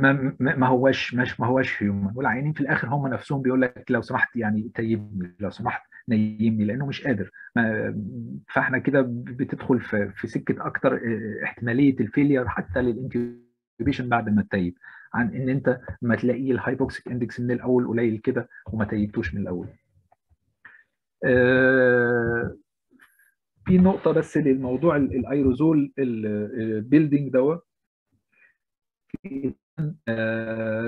ما ما هواش مش ما هواش human والعيانين في الآخر هم نفسهم بيقول لك لو سمحت يعني تيبني لو سمحت نيمني لأنه مش قادر. فإحنا كده بتدخل في, سكة أكتر احتمالية ال failure حتى لل intubation بعد ما تتيب. عن إن أنت ما تلاقي ال hypoxic index من الأول قليل كده وما تيبتوش من الأول. آه في نقطة بس للموضوع ال aerosol building دوت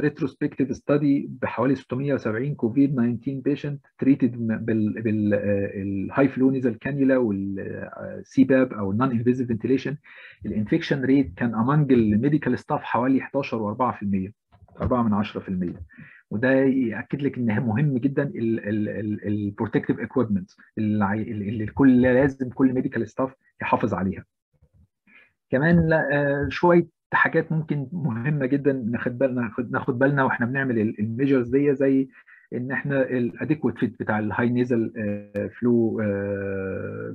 retrospective study بحوالي 670 كوفيد 19 patient treated بال high flow nasal cannula وال CPAP أو ال non invasive ventilation ال infection rate كان among ال medical staff حوالي 11 و4% 4 من 10% وده يأكد لك إن مهم جدا ال protective equipment اللي الكل لازم كل medical staff يحافظ عليها. كمان شوية حاجات ممكن مهمة جدا ناخد بالنا ناخد بالنا وإحنا بنعمل ال measures دي زي إن إحنا ال adequate fit بتاع ال high nasal flow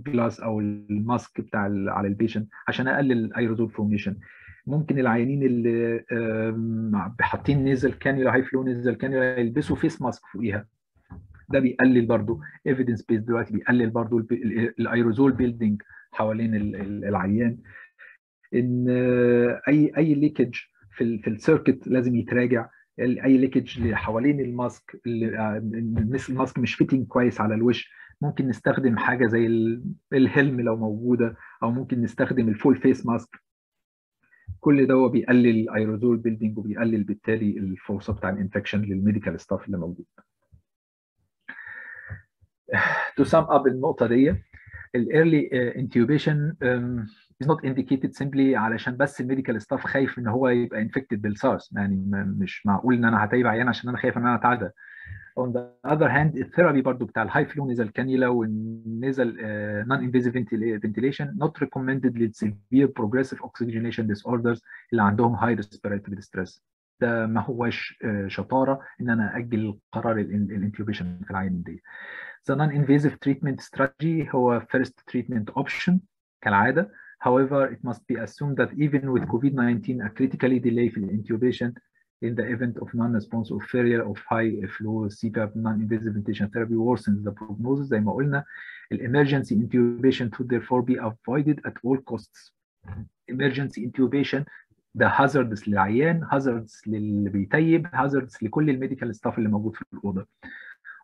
جلاس أو ال mask بتاع على ال patient عشان أقلل ال aerosol formation ممكن العيانين اللي حاطين nasal cannula high flow nasal cannula يلبسوا face mask فوقيها. ده بيقلل برضو evidence based دلوقتي بيقلل برضو ال aerosol building حوالين العيان. إن أي أي leakage في في ال circuit لازم يتراجع. أي leakage حوالين ال mask ال mask مش fitting كويس على الوش. ممكن نستخدم حاجة زي ال helm لو موجودة أو ممكن نستخدم ال full face mask كل ده بيقلل ال aerosol building وبيقلل بالتالي الفرصة بتاع ال infection لل medical staff اللي موجود. to sum up النقطة دي ال early intubation is not indicated simply علشان بس ال medical staff خايف إن هو يبقى infected بالسارس يعني مش معقول إن أنا هتعب عيان عشان أنا خايف إن أنا أتعدى. On the other hand ال therapy برضو بتاع ال high flow nasal cannula وال nasal non invasive ventilation not recommended لل severe progressive oxygenation disorders اللي عندهم high respiratory stress ده ما هوش شطارة إن أنا أجل قرار ال intubation في العيان دي. The non-invasive treatment strategy هو first treatment option كالعادة. However, it must be assumed that even with COVID-19, a critically delay in intubation in the event of non-response or failure of high flow CPAP non-invasive ventilation therapy worsens the prognosis زي ما قلنا emergency intubation should therefore be avoided at all costs. Emergency intubation ده hazards للعيان hazards للي بيتيب hazards لكل الميديكال ستاف اللي موجود في الأوضة.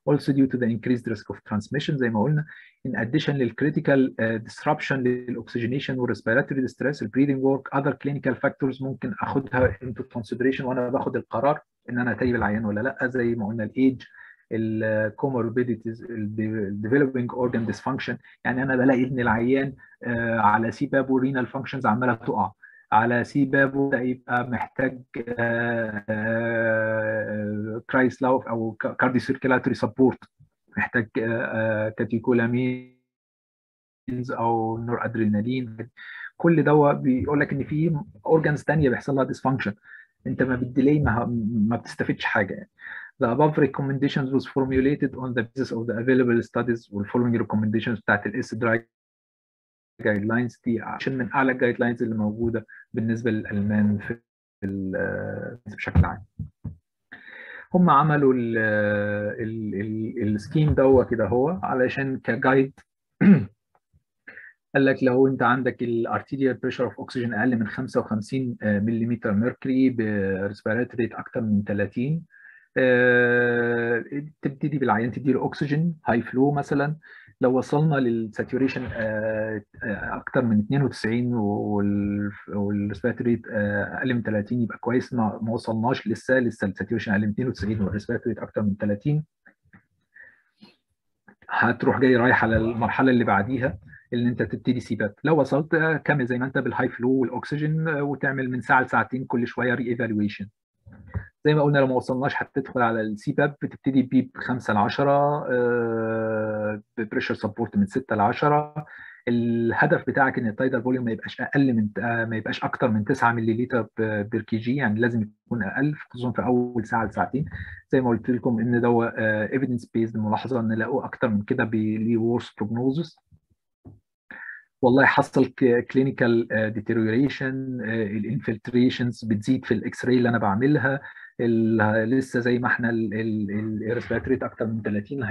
Also due to the increased risk of transmission زي ما قلنا. In addition لل critical uh, disruption لل oxygenation وال respiratory distress ال breathing work other clinical factors ممكن أخدها into consideration وأنا باخد القرار إن أنا اتيب العيان ولا لأ. زي ما قلنا ال age ال comorbidities ال developing organ dysfunction يعني أنا بلاقي إن العيان uh, على CPAP و renal functions عمالة تقع. على CPAP و ده يبقى محتاج كرايس لاوف أو كاردي سيركيلاتوري سبورت محتاج كاتيكولامينز أو نور ادرينالين كل ده بيقول لك إن في اورجانز ثانية بيحصل لها ديسفانكشن أنت ما بالديلي ما, ما بتستفدش حاجة يعني. The above recommendations was formulated on the basis of the available studies والfollowing recommendations بتاعت الاس دراج جايد لاينز دي عشان من أعلى الجايد لاينز اللي موجودة بالنسبة للألمان في بشكل عام. هم عملوا ال scheme دوت كده هو علشان ك guide [clears throat] قال لك لو أنت عندك ال arterial pressure of oxygen أقل من 55 ملم mercury ب respiratory rate أكتر من 30 تبتدي بالعيان تدي له اكسجين high flow مثلا. لو وصلنا لل saturation أكتر من 92 وال respiratory أقل من 30 يبقى كويس. ما, وصلناش لسه لسه ال saturation أقل من 92 وال respiratory أكتر من 30 هتروح جاي رايح على المرحلة اللي بعديها ان أنت تبتدي CPAP لو وصلت كمل زي ما أنت بال high flow والاكسجين وتعمل من ساعة لساعتين كل شوية re-evaluation زي ما قلنا لو ما وصلناش هتدخل على ال CPAP بتبتدي PEEP 5 ل 10 ب pressure support من 6 ل 10 الهدف بتاعك إن ال tidal volume ما يبقاش أقل من ما يبقاش أكتر من 9 مللي per kg يعني لازم يكون أقل خصوصا في أول ساعة لساعتين. زي ما قلت لكم إن ده evidence based ملاحظة إن لقوه أكتر من كده ليه worse prognosis والله حصل clinical deterioration ال infiltrations بتزيد في ال X-ray اللي أنا بعملها. لسه زي ما إحنا ال respiratory rate أكتر من 30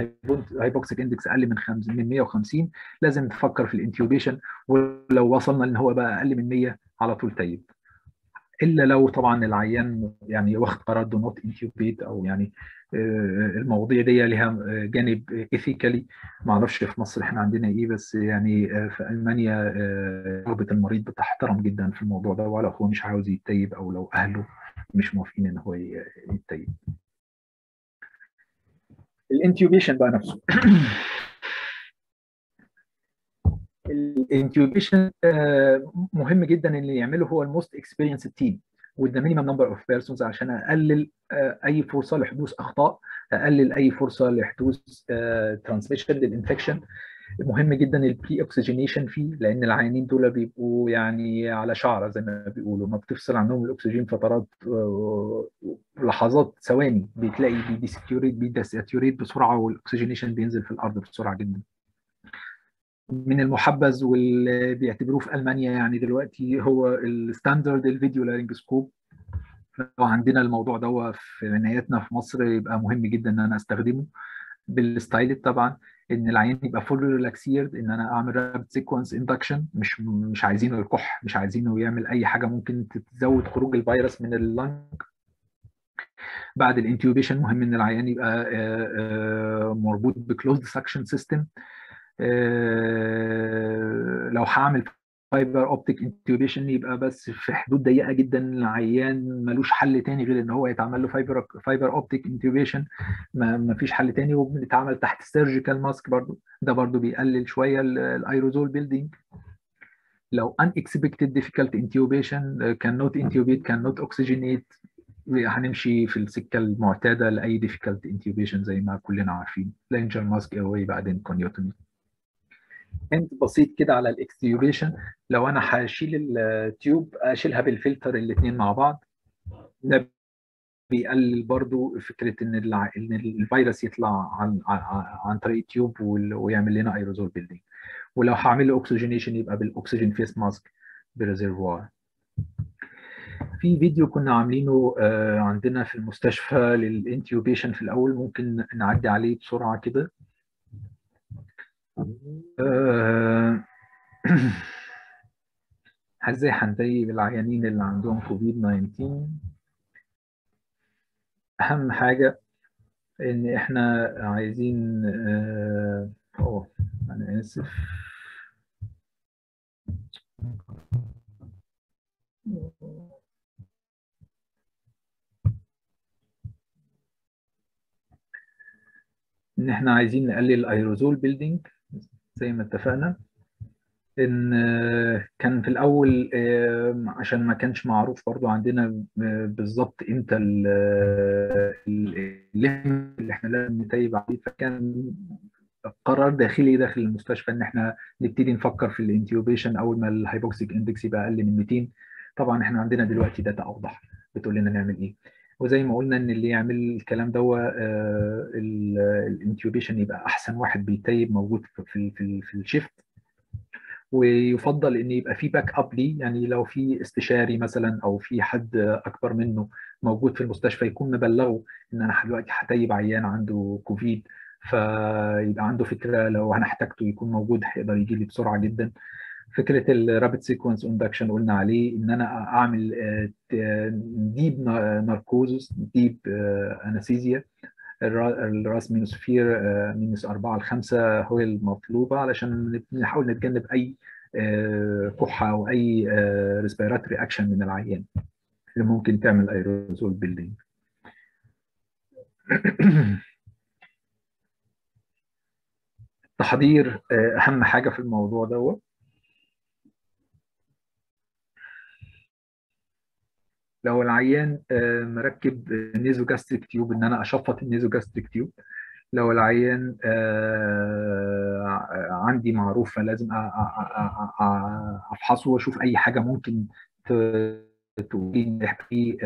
ال hypoxic index أقل من 5 من 150 لازم تفكر في ال intubation ولو وصلنا إن هو بقى أقل من 100 على طول تيب إلا لو طبعا العيان يعني واخد قرار do not intubate أو يعني المواضيع دي لها جانب ethically ما أعرفش في مصر إحنا عندنا إيه بس يعني في ألمانيا رغبه المريض بتحترم جدا في الموضوع ده ولا هو مش عاوز يتيب أو لو أهله مش موافقين إن هو يتيب ال intubation بقى نفسه. ال intubation مهم جدا اللي يعمله هو ال most experienced team the minimum number of persons عشان أقلل أي فرصة لحدوث أخطاء أقلل أي فرصة لحدوث transmission لل infection مهم جدا ال preoxygenation فيه لأن العيانين دول بيبقوا يعني على شعرة زي ما بيقولوا ما بتفصل عنهم الأكسجين فترات لحظات ثواني. بتلاقي بي desaturate بي desaturate بسرعة وال oxygenation بينزل في الأرض بسرعة جدا. من المحبذ واللي بيعتبروه في ألمانيا يعني دلوقتي هو ال standard ال video laryngoscope لو عندنا الموضوع ده في عناياتنا في مصر يبقى مهم جدا إن أنا أستخدمه بال stylet طبعا. إن العيان يبقى full relaxed إن أنا أعمل rapid sequence induction مش مش عايزينه يكح مش عايزينه يعمل أي حاجة ممكن تزود خروج الفيروس من ال lung. بعد ال intubation مهم إن العيان يبقى مربوط ب closed suction system لو هعمل fiber optic intubation يبقى بس في حدود ضيقة جدا العيان ملوش حل تاني غير إن هو يتعمل له fiber fiber optic intubation ما فيش حل تاني وبنتعمل تحت surgical mask برضو. ده برضو بيقلل شوية ال aerosol building لو unexpected difficult intubation cannot intubate cannot oxygenate هنمشي في السكة المعتادة لأي difficult intubation زي ما كلنا عارفين. laryngeal mask airway بعدين coniotomy. انت بسيط كده على ال extubation لو أنا هشيل ال tube اشيلها بالفلتر الاثنين مع بعض ده بيقلل برضو فكرة إن إن الفيروس يطلع عن عن طريق ال tube ويعمل لنا aerosol building ولو هعمل له oxygenation يبقى بال oxygen face mask ب reservoir في فيديو كنا عاملينه عندنا في المستشفى لل intubation في الأول ممكن نعدي عليه بسرعة كده. [clears throat] إزاي هنتيب العيانين اللي عندهم كوفيد 19 أهم حاجة إن إحنا عايزين آه أنا آسف. إن إحنا عايزين نقلل الأيروزول بيلدينج زي ما اتفقنا إن كان في الأول عشان ما كانش معروف برضو عندنا بالظبط إمتى اللي إحنا لازم نتيب عليه فكان قرار داخلي داخل المستشفى إن إحنا نبتدي نفكر في ال intubation أول ما ال hypoxic index يبقى أقل من 200 طبعا إحنا عندنا دلوقتي data أوضح بتقول لنا نعمل إيه. وزي ما قلنا إن اللي يعمل الكلام ده ال intubation يبقى أحسن واحد بيتيب موجود في في, في ال shift. ويفضل إن يبقى في backup ليه يعني لو في استشاري مثلا أو في حد أكبر منه موجود في المستشفى يكون مبلغه إن أنا دلوقتي هتيب عيان عنده كوفيد فيبقى عنده فكرة لو أنا احتاجته يكون موجود هيقدر يجي لي بسرعة جدا. فكرة ال rapid sequence induction قلنا عليه إن أنا أعمل deep narcosis deep anesthesia ال RASS minus 4 ل 5 هو المطلوبه علشان نحاول نتجنب أي كحة أو أي respiratory action من العيان اللي ممكن تعمل aerosol building التحضير أهم حاجة في الموضوع دوت. لو العيان مركب nasogastric tube إن أنا أشفط ال nasogastric tube لو العيان عندي معروف فلازم أفحصه وأشوف أي حاجة ممكن تقول في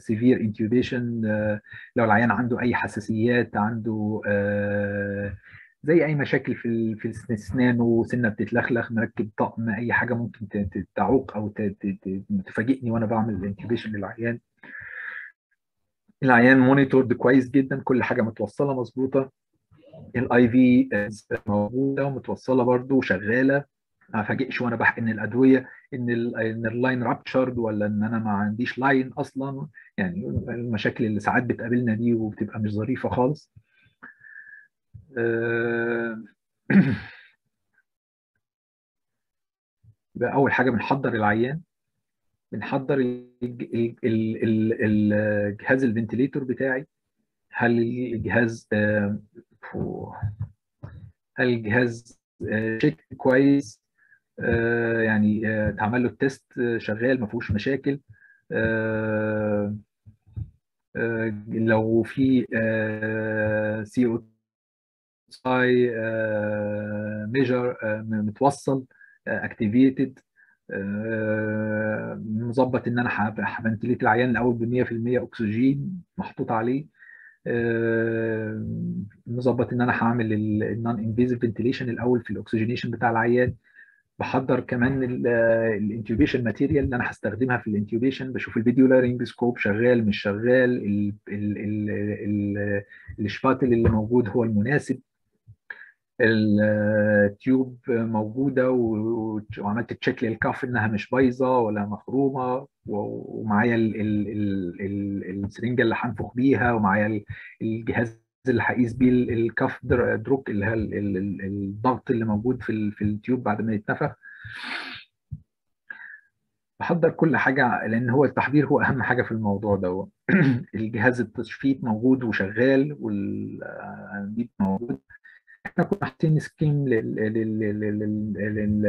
severe intubation لو العيان عنده أي حساسيات عنده زي أي مشاكل في في اسنانه سنه بتتلخلخ مركب طقم أي حاجة ممكن تعوق أو تفاجئني وأنا بعمل ال intubation للعيان. العيان monitored كويس جدا كل حاجة متوصلة مظبوطة. ال IV موجودة ومتوصلة برده وشغالة. ما افاجئش وأنا بحقن الأدوية إن إن ال line ruptured ولا إن أنا ما عنديش line أصلا. يعني المشاكل اللي ساعات بتقابلنا دي وبتبقى مش ظريفة خالص. [clears throat] أول حاجة بنحضر العيان بنحضر الجهاز ال ventilator بتاعي. هل الجهاز هل الجهاز check كويس؟ يعني اتعمل له ال test شغال ما فيهوش مشاكل. لو في CO2 measure متوصل activated مظبط إن أنا ه ventilate العيان الأول ب 100% أكسجين محطوط عليه مظبط إن أنا هعمل ال non-invasive ventilation الأول في ال oxygenation بتاع العيان بحضر كمان ال intubation material اللي أنا هستخدمها في ال intubation بشوف ال video laryngoscope شغال مش شغال ال Spatel اللي موجود هو المناسب ال tube موجودة وعملت تشيك للكف إنها مش بايظة ولا مخرومة ومعايا السرنجة اللي هنفخ بيها ومعايا الجهاز اللي هقيس بيه الكف دروك اللي هي الضغط اللي موجود في في التيوب بعد ما يتنفخ. بحضر كل حاجة لأن هو التحضير هو أهم حاجة في الموضوع ده. [clears throat] الجهاز التشفيط موجود وشغال والانبيب موجود. إحنا كنا حاطين scheme لل... لل... لل... لل...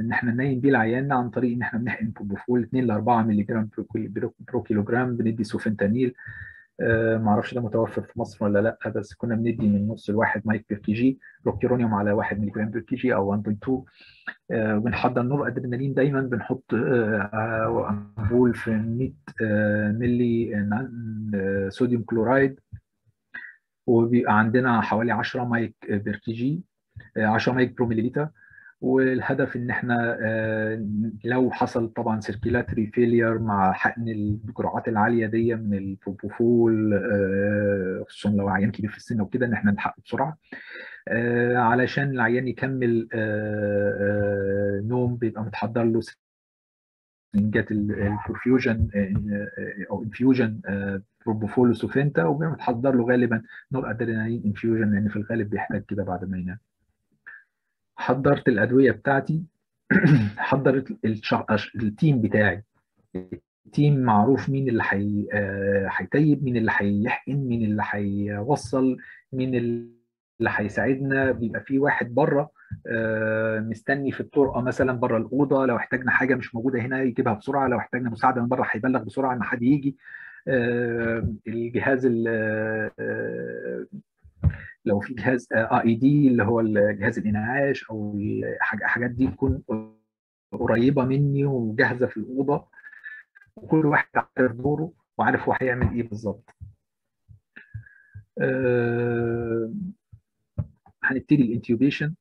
ان إحنا ننيم بيه العيان عن طريق ان إحنا بنحقن بروبوفول 2 ل 4 مللي جرام pro كيلو جرام بندي sufentanil. أه ما أعرفش ده متوفر في مصر ولا لأ بس كنا بندي من نص الواحد mic per kg rocuronium على 1 مللي جرام per kg أو 1.2 أه وبنحضر نور أدرينالين دايما بنحط أه أمبول في 100 ملي sodium chloride. وبيبقى عندنا حوالي 10 mic per kg 10 mic pro مليلتر والهدف إن إحنا لو حصل طبعا circulatory failure مع حقن الجرعات العالية دي من البروبوفول خصوصا لو عيان كبير في السن وكده إن إحنا نلحقه بسرعة. علشان العيان يكمل نوم بيبقى متحضر له سرنجات ال perfusion أو infusion propofol sufenta وبيبقى متحضر له غالبا noradrenaline infusion لأن في الغالب بيحتاج كده بعد ما ينام. حضرت الأدوية بتاعتي [clears throat] حضرت ال team بتاعي. ال team معروف مين اللي حي... هي tube مين اللي هيحقن مين اللي هيوصل مين اللي هيساعدنا بيبقى في واحد بره مستني في الطرقة مثلا بره الأوضة لو احتاجنا حاجة مش موجودة هنا يجيبها بسرعة لو احتاجنا مساعدة من بره هيبلغ بسرعة إن حد يجي. الجهاز لو في جهاز آي دي اللي هو جهاز الانعاش أو الحاجات دي تكون قريبة مني وجاهزه في الأوضة وكل واحد عارف دوره وعارف هو هيعمل إيه بالظبط. أه هنبتدي ال intubation.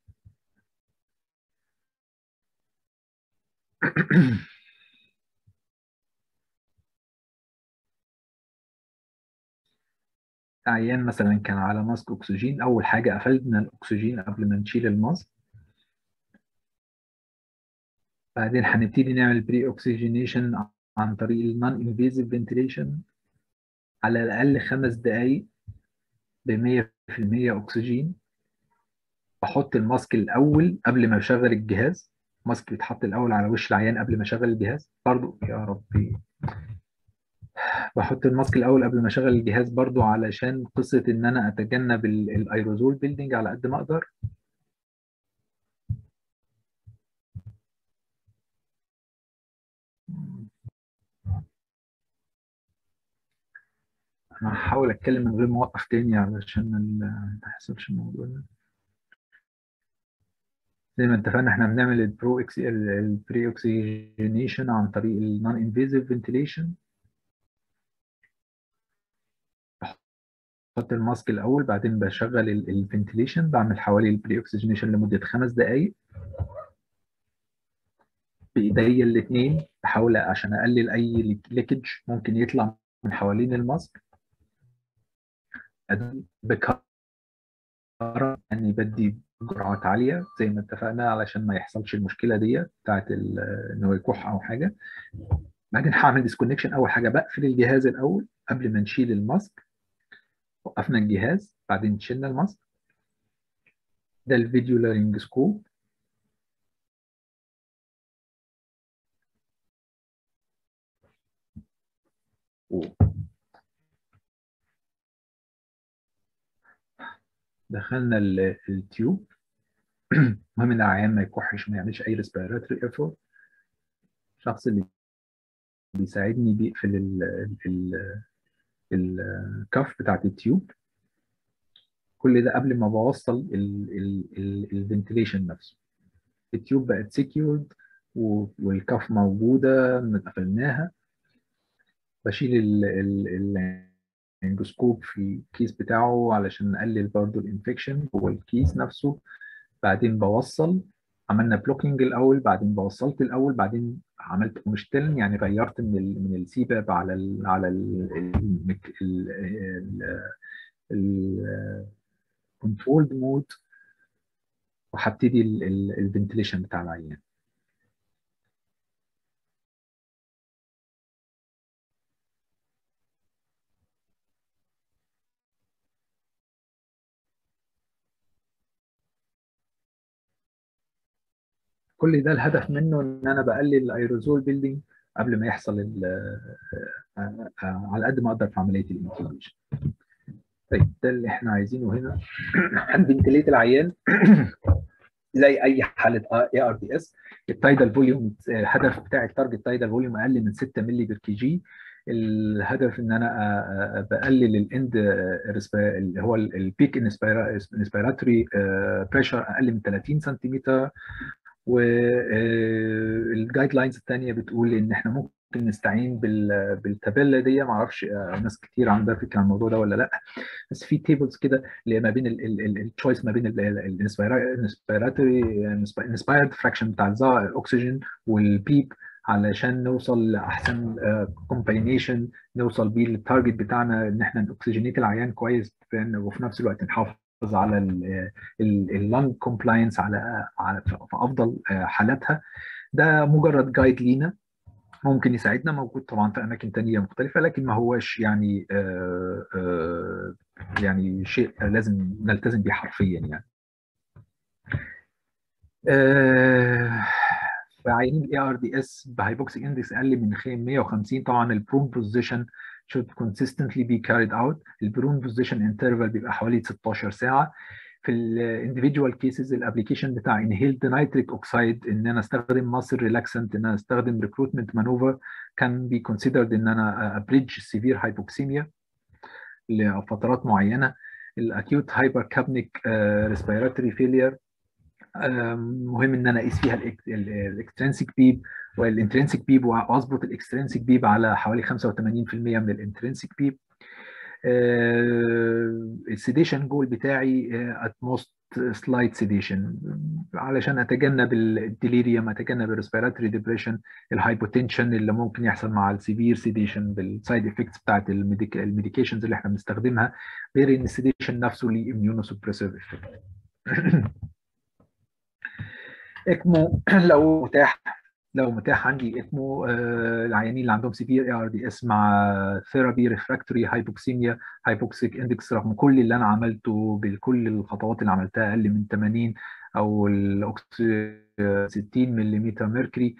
[clears throat] عيان مثلا كان على mask أكسجين أول حاجة قفلنا الأكسجين قبل ما نشيل ال mask. بعدين هنبتدي نعمل pre-oxygenation عن طريق ال non-invasive ventilation على الأقل خمس دقائق ب 100% أكسجين. بحط ال mask الأول قبل ما اشغل الجهاز. mask بيتحط الأول على وش العيان قبل ما اشغل الجهاز. برضو يا ربي. بحط ال mask الأول قبل ما أشغل الجهاز برضو علشان قصة إن أنا أتجنب ال aerosol building على قد ما أقدر. أنا هحاول أتكلم من غير ما أوقف تاني علشان ما يحصلش الموضوع ده. زي ما اتفقنا إحنا بنعمل ال pro ox ال pre-oxygenation عن طريق ال non-invasive ventilation بحط ال mask الأول بعدين بشغل ال ventilation بعمل حوالي ال pre-oxygenation لمدة خمس دقائق بايديا الاثنين بحاول عشان أقلل أي leakage ممكن يطلع من حوالين ال mask. بفكر اني بدي جرعات عالية زي ما اتفقنا علشان ما يحصلش المشكلة دي بتاعت ان هو يكح أو حاجة. بعدين هعمل disconnection أول حاجة بقفل الجهاز الأول قبل ما نشيل ال mask. وقفنا الجهاز بعدين شلنا ال mask. ده ال video laryngoscope. دخلنا ال tube. [clears throat] المهم إن العيان ما يكحش ما يعملش أي respiratory effort الشخص اللي بيساعدني بيقفل ال cuff بتاعت ال tube. كل ده قبل ما بوصل ال ventilation نفسه. ال tube بقت secured وال cuff موجودة قفلناها بشيل ال endoscope في الكيس بتاعه علشان نقلل برضه ال infection جوه الكيس نفسه. بعدين بوصل عملنا blocking الأول بعدين بوصلت الأول بعدين عملت umstellen يعني غيرت من ال من ال CPAP على ال على ال ال controlled mode وهبتدي ال ventilation بتاع العيان. كل ده الهدف منه إن أنا بقلل ال aerosol building قبل ما يحصل على قد ما أقدر في عملية ال intubation طيب ده اللي إحنا عايزينه هنا. [clears throat] هن ventilate العيان [clears throat] زي أي حالة ARDS ال tidal volume الهدف بتاع ال target tidal volume أقل من 6 مللي per kg الهدف إن أنا بقلل ال end اللي هو ال peak inspiratory pressure أقل من 30 سنتيمتر. وال guidelines الثانية بتقول إن إحنا ممكن نستعين بال Tabelle دي. ما أعرفش ناس كتير عندها فكرة عن الموضوع ده ولا لأ. بس في tables كده اللي ما بين ال choice ما بين ال inspiratory inspired fraction بتاع الاكسجين وال PEEP علشان نوصل لأحسن combination نوصل بيه لل target بتاعنا إن إحنا ن oxygenate العيان كويس وفي نفس الوقت نحافظ على ال lung compliance على على في أفضل حالاتها. ده مجرد guideline ممكن يساعدنا موجود طبعا في أماكن تانية مختلفة لكن ما هوش يعني آآ آآ يعني شيء لازم نلتزم بيه حرفيا يعني. في عيانين ال ARDS ب hypoxic index أقل من 150 طبعا ال prone position should consistently be carried out. ال prone position interval بيبقى حوالي 16 ساعة. في ال individual cases ال application بتاع inhaled nitric oxide إن أنا أستخدم muscle relaxant إن أنا أستخدم recruitment maneuver can be considered إن أنا ا bridge severe hypoxemia لفترات معينة. ال acute hypercapnic respiratory failure مهم إن أنا أقيس فيها ال extrinsic PEEP وال intrinsic PEEP وأظبط ال extrinsic PEEP على حوالي 85% من ال intrinsic PEEP ال sedation goal بتاعي at most slight sedation علشان أتجنب ال delirium أتجنب ال respiratory depression ال hypotension اللي ممكن يحصل مع ال severe sedation بال side effects بتاعت ال medications اللي إحنا بنستخدمها غير إن ال sedation نفسه ليه immunosuppressive effect ECMO [clears throat] لو متاح لو متاح عندي ECMO العيانين اللي عندهم severe ARDS مع therapy refractory hypoxemia hypoxic index رغم كل اللي أنا عملته بكل الخطوات اللي عملتها أقل من 80 أو الاوكسي 60 ملم mercury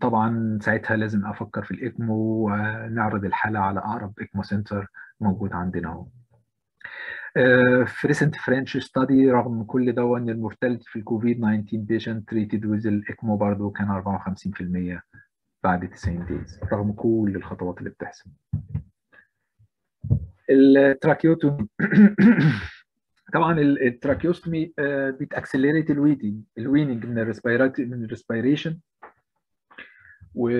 طبعا ساعتها لازم أفكر في ال ECMO ونعرض الحالة على أقرب ECMO center موجود عندنا أهو. في recent French study رغم كل ده ان ال mortality في الكوفيد 19 patient treated with ال ECMO برضه كان 54% بعد 90 days رغم كل الخطوات اللي بتحصل. ال tracheotomy [coughs] طبعا التراكيوستومي بتاكسلريت الويتنج الويننج من ال respirat من ال respiration و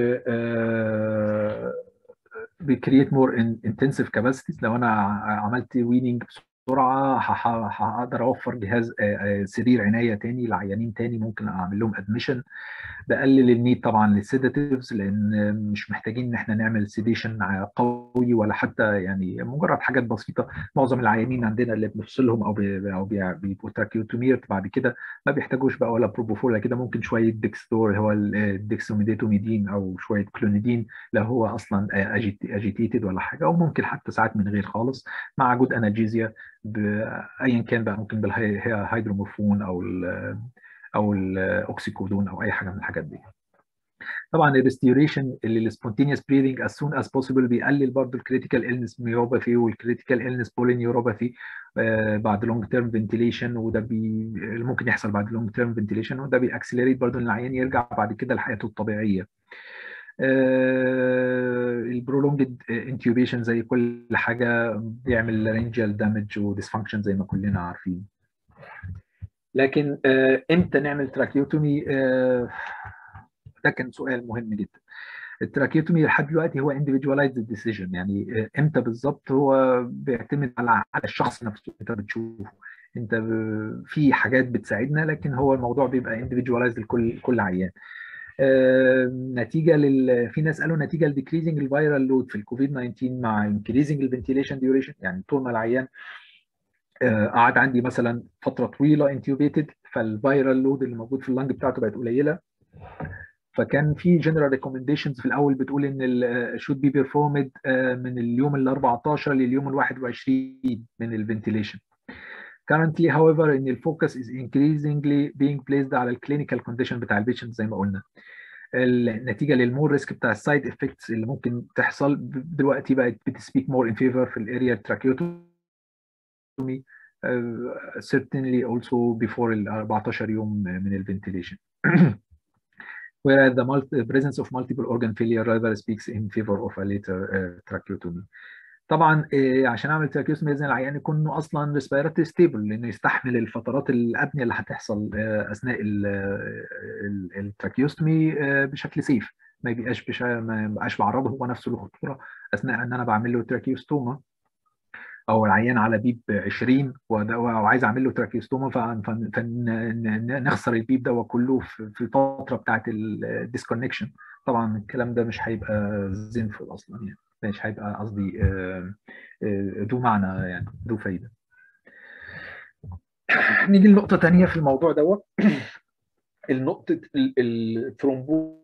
ب create more intensive capacities لو أنا عملت weaning بسرعة هقدر أوفر جهاز سرير عناية تاني لعيانين تاني ممكن أعمل لهم admission بقلل ال need طبعا لل sedatives لأن مش محتاجين إن إحنا نعمل sedation قوي ولا حتى يعني مجرد حاجات بسيطة. معظم العيانين عندنا اللي بنفصلهم أو بي أو بيبقوا tracheotomized بعد كده ما بيحتاجوش بقى ولا بروبوفول كده ممكن شوية dexdor هو ال dexmedetomidine أو شوية كلونيدين لو هو أصلا agitated ولا حاجة. أو ممكن حتى ساعات من غير خالص مع good analgesia بايا كان بقى ممكن بال hydromorphone أو ال أو ال oxycodone أو أي حاجة من الحاجات دي. طبعا ال restoration اللي ال spontaneous breathing as soon as possible بيقلل برضه ال critical illness myopathy وال critical illness polyneuropathy بعد long term ventilation وده بي ممكن يحصل بعد long term ventilation وده بي accelerate برضه إن العيان يرجع بعد كده لحياته الطبيعية. ال prolonged intubation زي كل حاجة بيعمل laryngeal damage و dysfunction زي ما كلنا عارفين. لكن آه إمتى نعمل tracheotomy آه ده كان سؤال مهم جدا. ال tracheotomy لحد دلوقتي هو individualized decision يعني آه إمتى بالظبط هو بيعتمد على على الشخص نفسه. أنت بتشوفه أنت في حاجات بتساعدنا لكن هو الموضوع بيبقى individualized لكل كل عيان. نتيجة لل في ناس قالوا نتيجة ل decreasing ال viral load في الكوفيد 19 مع increasing ال ventilation duration يعني طول ما العيان قعد عندي مثلا فترة طويلة intubated فال viral load اللي موجود في ال lung بتاعته بقت قليلة. فكان في general recommendations في الأول بتقول إن should be performed من اليوم ال 14 لليوم ال 21 من ال ventilation currently however ان ال focus is increasingly being placed على ال clinical condition بتاع ال patient زي ما قلنا النتيجه لل more risk بتاع ال side effects اللي ممكن تحصل دلوقتي بقت بت speak more in favor في ال early tracheotomy uh, certainly also before ال 14 يوم من ال ventilation the, multi, the presence of multiple organ failure rather speaks in favor of a later uh, tracheotomy. طبعا إيه عشان أعمل tracheotomy لازم العيان يكون أصلا respiratory stable لأنه يستحمل الفترات الأبنية اللي هتحصل أثناء ال tracheotomy بشكل safe. ما يبقاش. ما يبقاش بعرضه هو نفسه للخطورة أثناء إن أنا بعمل له tracheostoma. أو العيان على PEEP 20 وعايز أعمل له tracheostoma فنخسر ال PEEP ده كله في الفترة بتاعت ال disconnection طبعا الكلام ده مش هيبقى de: sinnvoll أصلا يعني. مش هيبقى قصدي ذو معنى يعني ذو فايدة. نيجي لنقطة ثانية في الموضوع دوت. [clears throat] النقطة ال thrombo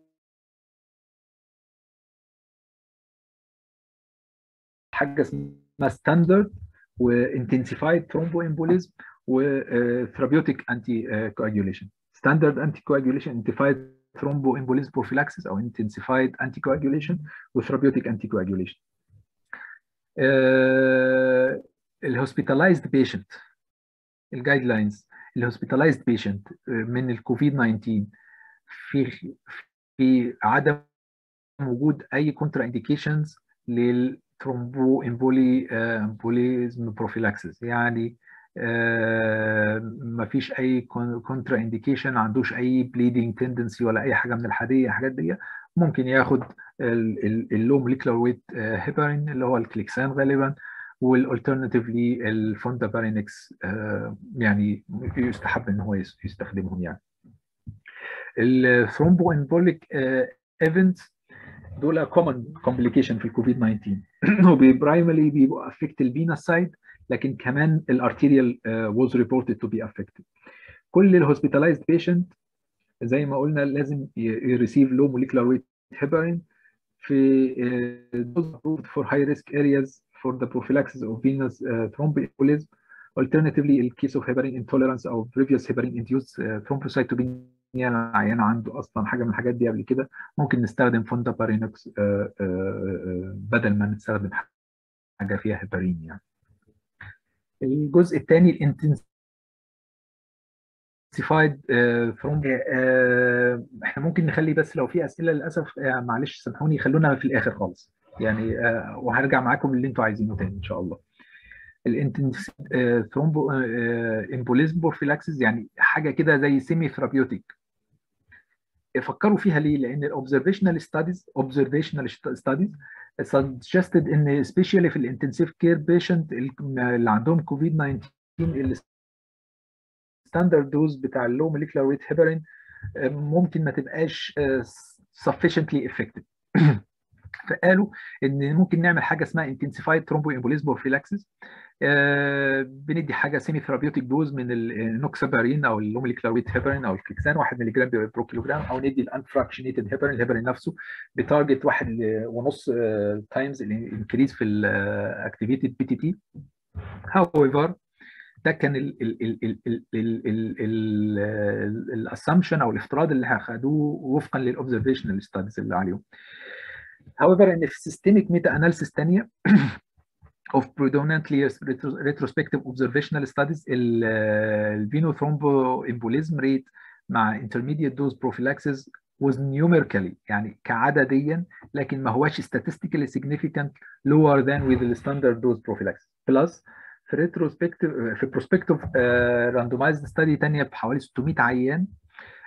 حاجة اسمها standard و intensified thromboembolism و therapeutic anticoagulation standard anticoagulation intensified thromboembolism prophylaxis أو intensified anticoagulation و therapeutic anticoagulation. Uh, ال hospitalized patient ال guidelines ال hospitalized patient من الكوفيد 19 في في عدم وجود أي contraindications لل thromboembo- embolism prophylaxis يعني ما فيش أي contraindication ما عندوش أي bleeding tendency ولا أي حاجة من الحاديه الحاجات دي ممكن ياخد ال low molecular weight heparin اللي هو ال Clexane غالبا وال alternatively ال fondaparinux يعني يستحب إن هو يستخدمهم يعني. ال thromboembolic events دول common complication في الكوفيد 19 و primary بيبقوا affect ال venous side لكن كمان ال arterial was reported to be affected كل ال hospitalized patient زي ما قلنا لازم ي receive low molecular weight heparin في approved for high risk areas for the prophylaxis of venous uh, thromboembolism. Alternatively in case of heparin intolerance أو previous heparin induced uh, thrombocytopenia العيان عنده أصلا حاجة من الحاجات دي قبل كده ممكن نستخدم fondaparinux uh, بدل ما نستخدم حاجة فيها هيبارين يعني. الجزء الثاني ال intensified thromb- إحنا ممكن نخلي بس لو في أسئلة للأسف معلش سامحوني خلونا في الآخر خالص. يعني وهرجع معاكم اللي أنتوا عايزينه تاني إن شاء الله. ال intensive thromboembolism prophylaxis يعني حاجة كده زي semi-therapeutic فكروا فيها ليه؟ لأن ال observational studies observational studies suggested إن especially في ال intensive care patient اللي عندهم كوفيد 19 ال standard dose بتاع ال low molecular weight heparin ممكن ما تبقاش sufficiently effective [clears throat] فقالوا ان ممكن نعمل حاجة اسمها intensified thromboembolism prophylaxis آه بندي حاجة semi-therapeutic dose من ال enoxaparin أو ال low molecular weight heparin أو ال Clexane 1 ملي جرام pro كيلو جرام أو ندي ال unfractionated heparin ال heparin نفسه ب target واحد ونص times ال increase في ال activated PTT however ده كان ال assumption أو الافتراض اللي اخذوه وفقا لل observational studies اللي عليهم however systematic meta-analysis ثانية of predominantly retrospective observational studies ال venous thromboembolism rate مع intermediate dose prophylaxis was numerically يعني كعدديا لكن ما هواش statistically significant lower than with the standard dose prophylaxis plus في retrospective في prospective uh, randomized study ثانية بحوالي 600 عيان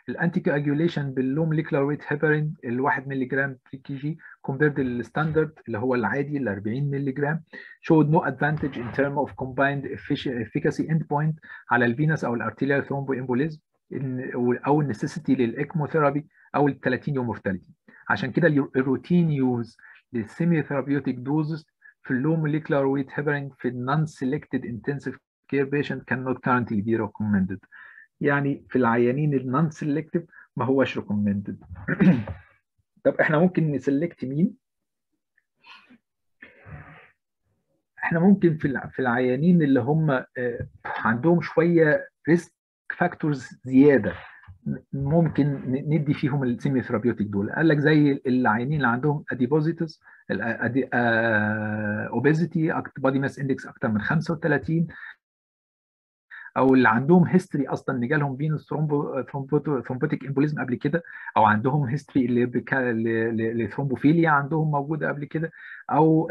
الانتي كواجوليشن باللو موليكولار ويت هيبرين ال 1 مللي جرام في كي جي compared للستاندرد اللي هو العادي ال 40 مللي جرام showed no advantage in term of combined efficacy endpoint على ال venous أو ال arterial thromboembolism أو ال necessity لل ECMO therapy أو ال 30 يوم mortality عشان كده ال routine use لل semi-therapeutic doses في ال low molecular weight heparin في ال non-selected intensive care patient cannot currently be recommended. يعني في العيانين ال non-selective ما هوش recommended [clears throat] طب إحنا ممكن ن select مين؟ إحنا ممكن في في العيانين اللي هم عندهم شوية risk factors زيادة ممكن ندي فيهم ال semi-therapeutic دول. قال لك زي العيانين اللي عندهم Adipositas obesity body mass index أكتر من 35 أو اللي عندهم history أصلا ان جالهم venous thrombo- thrombotic embolism قبل كده أو عندهم history. ل thrombophilia عندهم موجودة قبل كده أو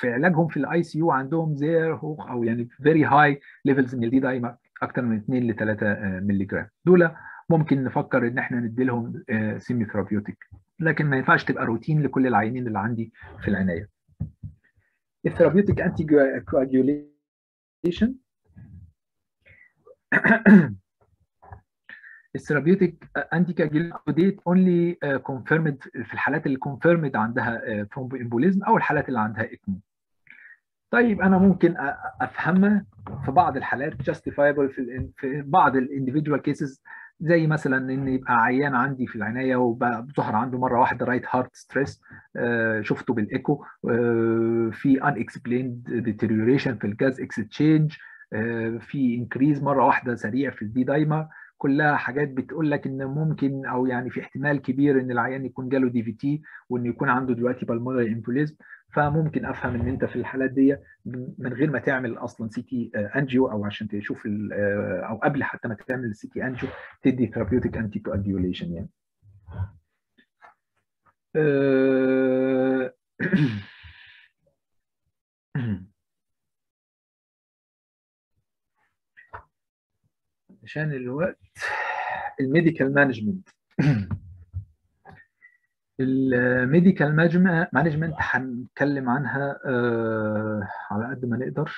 في علاجهم في ال ICU عندهم sehr أو يعني very high levels من ال D-dimer أكتر من 2 ل 3 مللي جرام دول ممكن نفكر إن إحنا ندي لهم semi-therapeutic لكن ما ينفعش تبقى روتين لكل العيانين اللي عندي في العناية ال therapeutic anticoagulation ال therapeutic anticoagulated only confirmed في الحالات اللي confirmed عندها thromboembolism أو الحالات اللي عندها ECMO طيب أنا ممكن أفهمها في بعض الحالات justifiable في, في بعض ال individual cases زي مثلا إن يبقى عيان عندي في العناية وظهر عنده مرة واحدة right heart stress شفته بالإيكو آه في unexplained deterioration في ال gas exchange في increase مرة واحدة سريع في ال D-dimer كلها حاجات بتقول لك إن ممكن أو يعني في احتمال كبير إن العيان يكون جاله DVT وان يكون عنده دلوقتي pulmonary embolism فممكن أفهم إن أنت في الحالات دي من غير ما تعمل أصلا CT angio أو عشان تشوف أو قبل حتى ما تعمل ال CT angio تدي therapeutic anticoagulation يعني. [clears throat] عشان الوقت. ال medical management. ال medical management هنتكلم عنها آه على قد ما نقدر.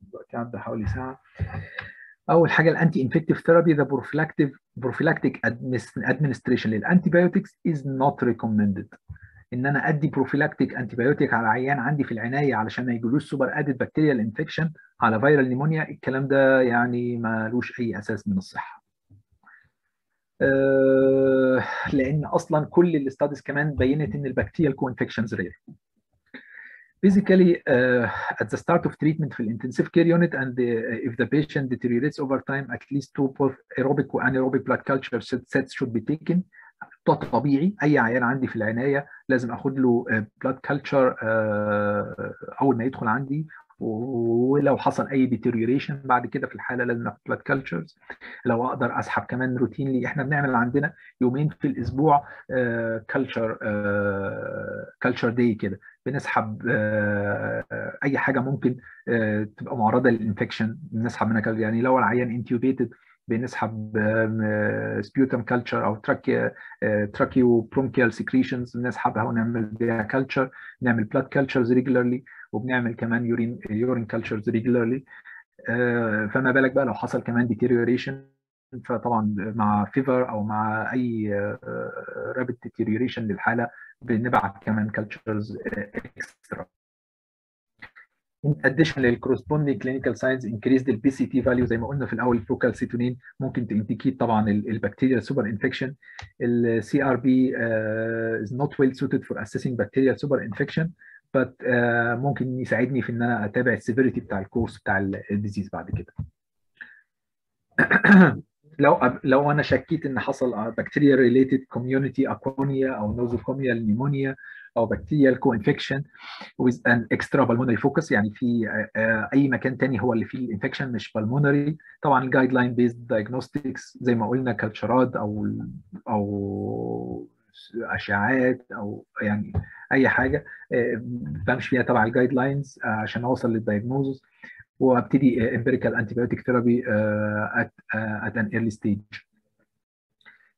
دلوقتي عدى حوالي ساعة. أول حاجة ال anti-infective therapy the prophylactive prophylactic administration لل antibiotics is not recommended إن أنا أدي prophylactic antibiotic على عيان عندي في العناية علشان ما يجيلوش superadded bacterial infection على viral pneumonia الكلام ده يعني مالوش أي أساس من الصحة. لأن أصلا كل ال studies كمان بينت إن ال bacterial co-infections rare basically uh, at the start of treatment في intensive care unit and uh, if the patient deteriorates over time at least two both aerobic و anaerobic blood culture sets should be taken. طبيعي أي عيان عندي في العناية لازم أخد له blood culture أول ما يدخل عندي ولو حصل أي deterioration بعد كده في الحالة لازم ناخد blood cultures لو أقدر أسحب كمان routinely إحنا بنعمل عندنا يومين في الأسبوع culture culture day كده. بنسحب أي حاجة ممكن تبقى معرضة لل infection بنسحب منها يعني لو العيان intubated بنسحب sputum culture أو trache tracheobronchial secretions بنسحبها ونعمل بيها culture نعمل blood cultures regularly وبنعمل كمان urine urine cultures regularly فما بالك بقى لو حصل كمان deterioration فطبعا مع fever أو مع أي rapid deterioration للحالة بنبعت كمان cultures extra In addition لل corresponding clinical signs increase the PCT value زي ما قلنا في الأول ال procalcitonin ممكن ت indicate طبعا ال bacterial super infection. ال CRP uh, is not well suited for assessing super infection. But uh, ممكن يساعدني في إن أنا أتابع ال severity بتاع ال course بتاع ال disease بعد كده. [clears throat] لو لو أنا شكيت إن حصل بكتيريا ريليتد كوميونتي اكونيا أو nosocomial pneumonia أو bacterial co-infection with an extra pulmonary focus. يعني في أي مكان تاني هو اللي فيه ال infection مش pulmonary. طبعا ال guideline based diagnostics زي ما قلنا culture ات أو أو إشعاعات أو يعني أي حاجة بمشي فيها تبع ال guidelines عشان اوصل لل diagnosis وأبتدي empirical antibiotic therapy at at an early stage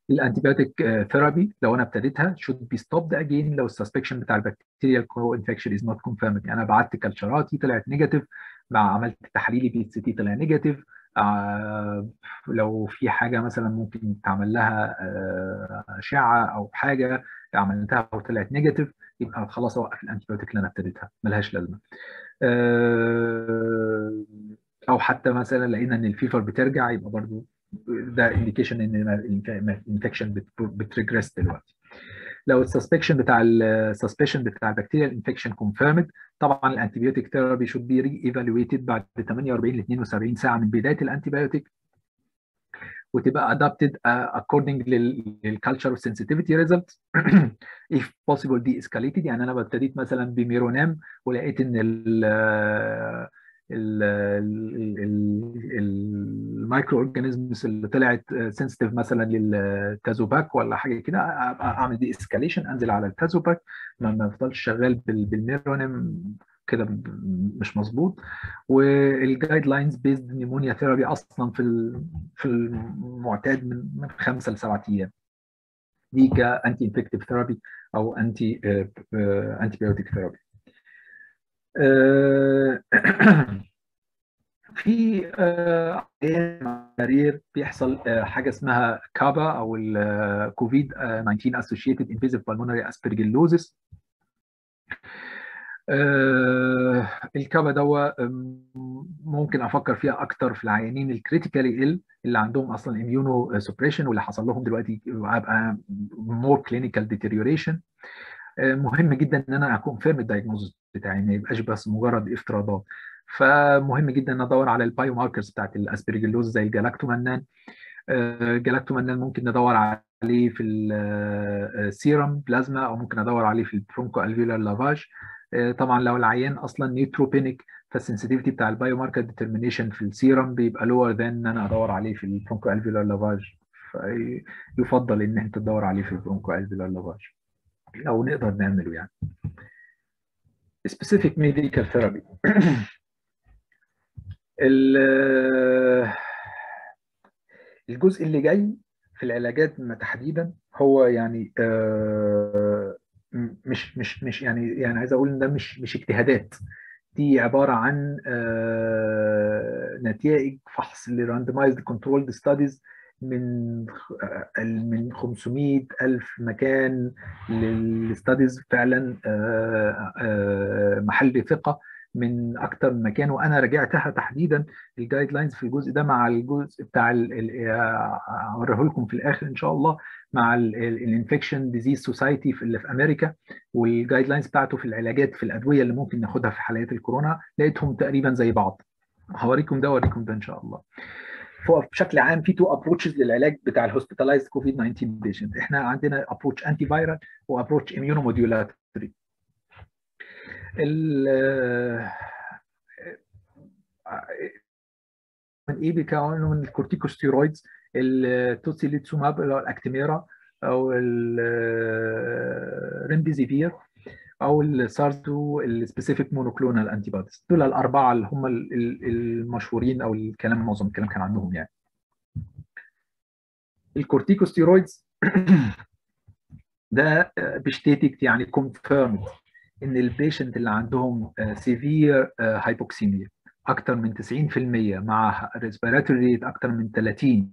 ال antibiotic therapy لو أنا ابتديتها should be stopped again لو ال suspicion بتاع ال bacterial co-infection is not confirmed. يعني أنا بعت culture اتي طلعت negative مع عملت تحليلي PCT طلع negative آه لو في حاجة مثلا ممكن تعمل لها آه أشعة أو حاجة عملتها وطلعت negative يبقى خلاص اوقف ال antibiotic اللي أنا ابتديتها ملهاش لازمة. آه أو حتى مثلا لقينا إن ال fever بترجع يبقى برضو ده indication ان ال infection بت regress دلوقتي. لو ال suspicion بتاع ال suspicion بتاع ال bacterial infection confirmed طبعا ال antibiotic therapy should be re-evaluated بعد 48 ل 72 ساعة من بداية ال antibiotic وتبقى adapted according لل culture sensitivity results. [clears throat] If possible de escalated يعني أنا ابتديت مثلا ب meropenem ولقيت إن ال microorganisms اللي طلعت sensitive مثلا لل Tazobac ولا حاجة كده أعمل de-escalation أنزل على ال Tazobac ما أفضلش شغال بال meropenem كده مش مظبوط. وال guidelines based pneumonia therapy أصلا في في المعتاد من من خمسة لسبعة أيام. دي ك anti-infective therapy أو anti antibiotic therapy [clears throat] في عيان بيحصل حاجة اسمها CAPA أو الكوفيد 19 associated invasive pulmonary aspergillosis. ال CAPA دوا ممكن أفكر فيها أكتر في العيانين ال critically ال اللي عندهم أصلا immunosuppression واللي حصل لهم دلوقتي هبقى more clinical deterioration مهم جدا إن أنا اكون firm ال diagnosis بتاعي ما يبقاش بس مجرد افتراضات. فمهم جدا إن أدور على ال biomarkers بتاعت ال aspergillosis زي ال galactomannan ال galactomannan ممكن ندور عليه في ال serum plasma أو ممكن أدور عليه في ال bronchoalveolar lavage. طبعا لو العيان أصلا neutropenic فال sensitivity بتاع ال biomarker determination في السيرم بيبقى lower than إن أنا أدور عليه في ال bronchoalveolar lavage. فيفضل إن أنت تدور عليه في البرونكو ألفيولار لافاج لو نقدر نعمله يعني. Specific medical therapy. [clears throat] الجزء اللي جاي في العلاجات تحديدا هو يعني مش مش مش يعني يعني عايز أقول إن ده مش مش اجتهادات. دي عبارة عن نتائج فحص ل randomized controlled studies من من 500 ألف مكان لل studies فعلا محل ثقة من أكتر من مكان. وأنا راجعتها تحديدا ال guidelines في الجزء ده مع الجزء بتاع اوريه لكم في الآخر إن شاء الله مع ال infectious disease society اللي في أمريكا. وال guidelines بتاعته في العلاجات في الأدوية اللي ممكن ناخدها في حالات الكورونا لقيتهم تقريبا زي بعض. هوريكم ده واوريكم ده إن شاء الله. بشكل عام في two approaches للعلاج بتاع ال hospitalized COVID 19 patient إحنا عندنا approach antiviral و approach immunomodulatory من إيه بيكونوا من ال corticosteroids ال tocilizumab اللي هو ال Actemra أو الريمديزيفير أو ال SARS-CoV-2 specific monoclonal antibodies دول الأربعة اللي هم المشهورين أو الكلام معظم الكلام كان عنهم يعني. ال corticosteroids [clears throat] ده بيشتيتك يعني confirmed إن ال patient اللي عندهم severe hypoxemia أكتر من 90% مع respiratory rate أكتر من 30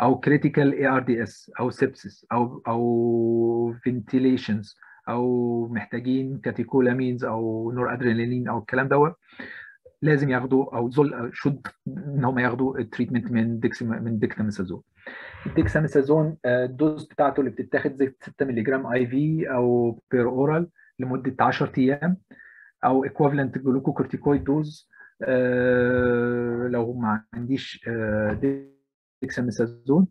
أو critical ARDS أو sepsis أو أو ventilations أو محتاجين catecholamines أو نور ادرينالين أو الكلام دوت لازم ياخدوا also should إن هم ياخدوا ال treatment من من dexamethasone ال dexamethasone ال dose بتاعته اللي بتتاخد زي 6 مللي جرام IV أو per oral لمدة 10 أيام أو equivalent glucocorticoid dose لو ما عنديش ديكساميثازون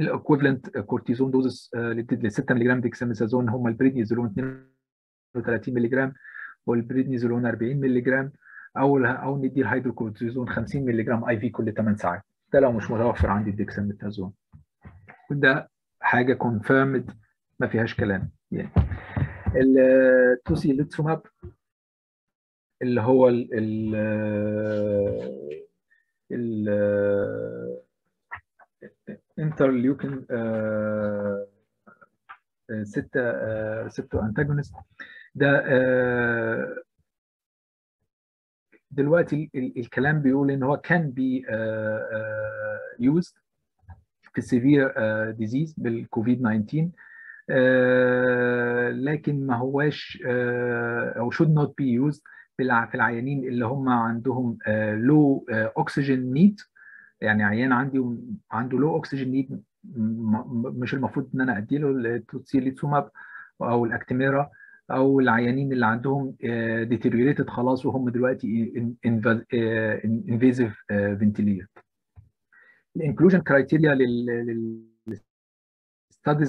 ال equivalent cortisone doses ل 6 مللي جرام ديكساميثازون هم البريدنيزولون 32 مللي جرام والبريدنيزولون 40 مللي جرام أو أو ندي الهيدروكورتيزون 50 مللي جرام IV كل 8 ساعات. ده لو مش متوفر عندي الديكساميثازون وده حاجة confirmed ما فيهاش كلام. يعني ال tocilizumab اللي هو ال ال interleukin 6 receptor antagonist ده دلوقتي الكلام بيقول إن هو كان بي used في ال severe disease بال COVID 19 لكن ما هواش أو should not be used في العيانين اللي هم عندهم low oxygen need يعني عيان عندي عنده low oxygen need مش المفروض إن أنا ادي له ال tocilizumab أو ال Actemra أو العيانين اللي عندهم deteriorated خلاص وهم دلوقتي invasive ventilated ال inclusion criteria لل studies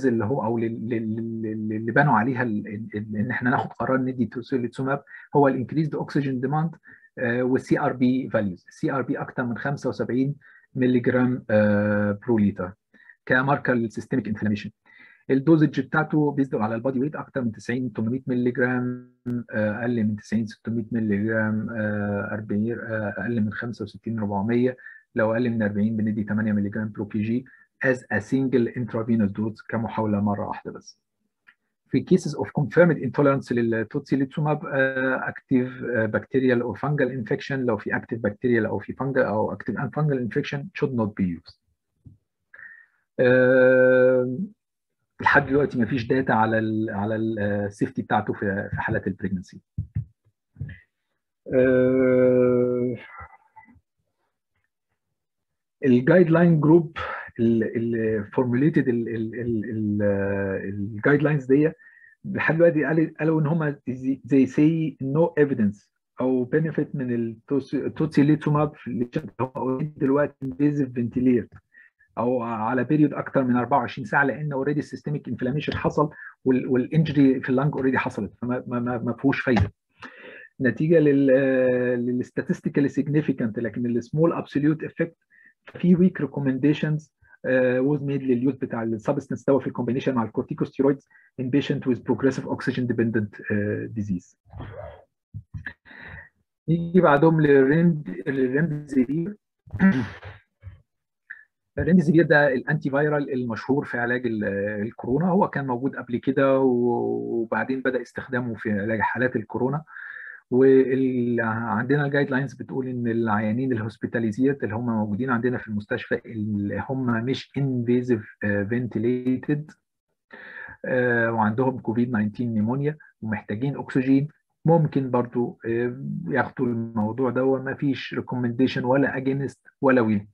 اللي هو أو اللي بنوا عليها إن إحنا ناخد قرار ندي tocilizumab هو ال increased oxygen demand وال CRP values ال CRP أكثر من 75 مللي جرام برو لتر كماركر للسيستميك انفلاميشن الدوزج بتاعته بيزد على البادي ويت أكتر من 90 800 مللي جرام أقل من 90 600 مللي جرام 40 أقل من 65 400 لو أقل من 40 بندي 8 مللي جرام pro kg as a single intravenous dose كمحاولة مرة واحدة بس. في cases of confirmed intolerance لل tocilizumab active bacterial or fungal infection لو في active bacterial أو في fungal أو active and fungal infection should not be used. لحد دلوقتي ما فيش data على ال على ال safety بتاعته في في حالات ال pregnancy. ال guideline group اللي formulated ال guidelines دي لحد دلوقتي قالوا إن هم they see no evidence أو benefit من ال tocilizumab اللي هو دلوقتي invasive ventilated أو على period أكتر من 24 ساعة لأن already ال systemic inflammation حصل وال injury في ال lung already حصلت فما ما, ما فيهوش فايدة. نتيجة لل statistically significant لكن ال small absolute effect في weak recommendations was made لل use بتاع ال substance دوا في ال combination مع ال corticosteroids in patient with progressive oxygen dependent uh, disease. نيجي بعدهم لل remdesivir ال remdesivir [clears throat] ده ال antiviral المشهور في علاج الكورونا. هو كان موجود قبل كده وبعدين بدأ استخدامه في علاج حالات الكورونا. وعندنا ال guidelines بتقول إن العيانين ال hospitalized اللي هم موجودين عندنا في المستشفى اللي هم مش invasive ventilated وعندهم كوفيد 19 pneumonia ومحتاجين اكسجين ممكن برضو ياخدوا الموضوع ده وما فيش recommendation ولا against ولا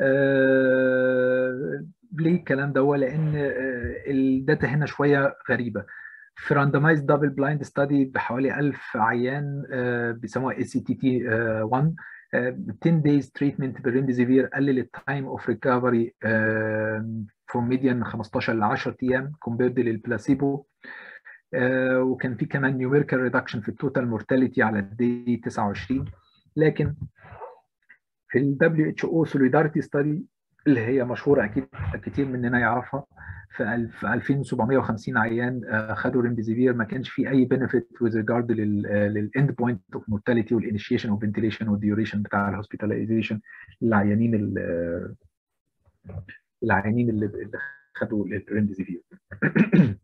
آه ليه الكلام ده؟ لأن ال data هنا شوية غريبة. في randomized double blind study بحوالي 1000 عيان آه بيسموها ACTT 1 10 days treatment بال remdesivir قلل ال time of recovery from median 15 ل 10 أيام compared لل placebo آه وكان في كمان numerical reduction في ال total mortality على ال day 29 لكن في ال WHO Solidarity Study اللي هي مشهورة أكيد كتير مننا يعرفها. في 2750 عيان خدوا ريمديزيفير ما كانش في أي بنفيت وذ ريجارد للاند بوينت اوف مورتاليتي والانيشيشن والفنتيليشن والديوريشن بتاع الهوسبيتاليزيشن للعيانين العيانين اللي خدوا الريمديزيفير [clears throat]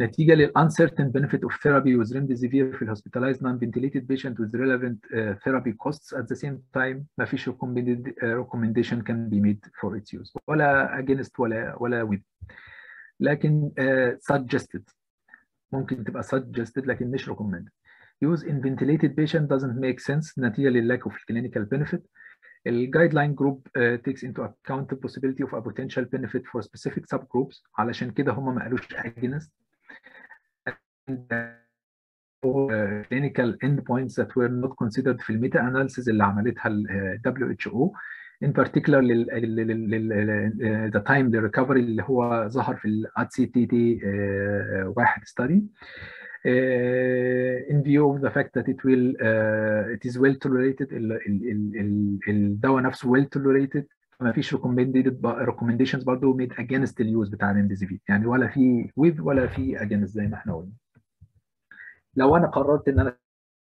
نتيجه لل uncertain benefit of therapy with remdesivir في hospitalized non-ventilated patient with relevant uh, therapy costs at the same time ما فيش recommended uh, recommendation can be made for its use ولا against ولا ولا with لكن uh, suggested ممكن تبقى suggested لكن مش recommended use in ventilated patient doesn't make sense نتيجه لل lack of clinical benefit The guideline group uh, takes into account the possibility of a potential benefit for specific subgroups علشان كده هم ما قالوش against Clinical endpoints that were not considered في الميتا اناليسيز اللي عملتها ال WHO in particular لل, لل, لل, the time the recovery اللي هو ظهر في ال ACTT واحد study uh, in view of the fact that it will uh, it is well tolerated الدواء نفسه well tolerated ما فيش recommended recommendations برضه made against ال use بتاع الريمديزيفير يعني ولا في with ولا في against زي ما إحنا قلنا لو أنا قررت إن أنا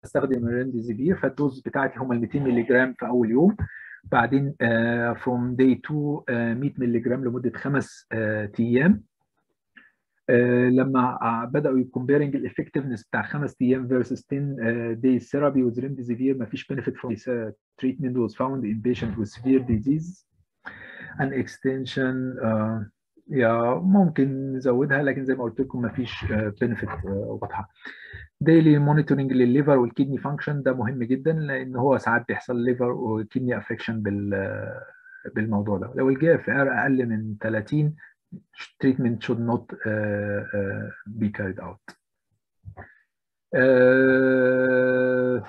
أستخدم الريمديزيفير فال dose بتاعتي هم ال 200 مللي جرام في أول يوم. بعدين from day 2 uh, 100 مللي جرام لمدة خمس uh, أيام. uh, لما بدأوا ي comparing ال effectiveness بتاع خمس أيام versus 10 days therapy with remdesivir ما فيش benefit from this uh, treatment was found in patients with severe disease. Extension uh, يا ممكن نزودها لكن زي ما قلت لكم ما فيش benefit واضحة. ديلي مونيتورنج للليفر والكدني فانكشن ده مهم جدا لأن هو ساعات بيحصل liver و kidney affection بال بالموضوع ده. لو ال GFR أقل من 30 treatment should not uh, uh, be carried out. uh,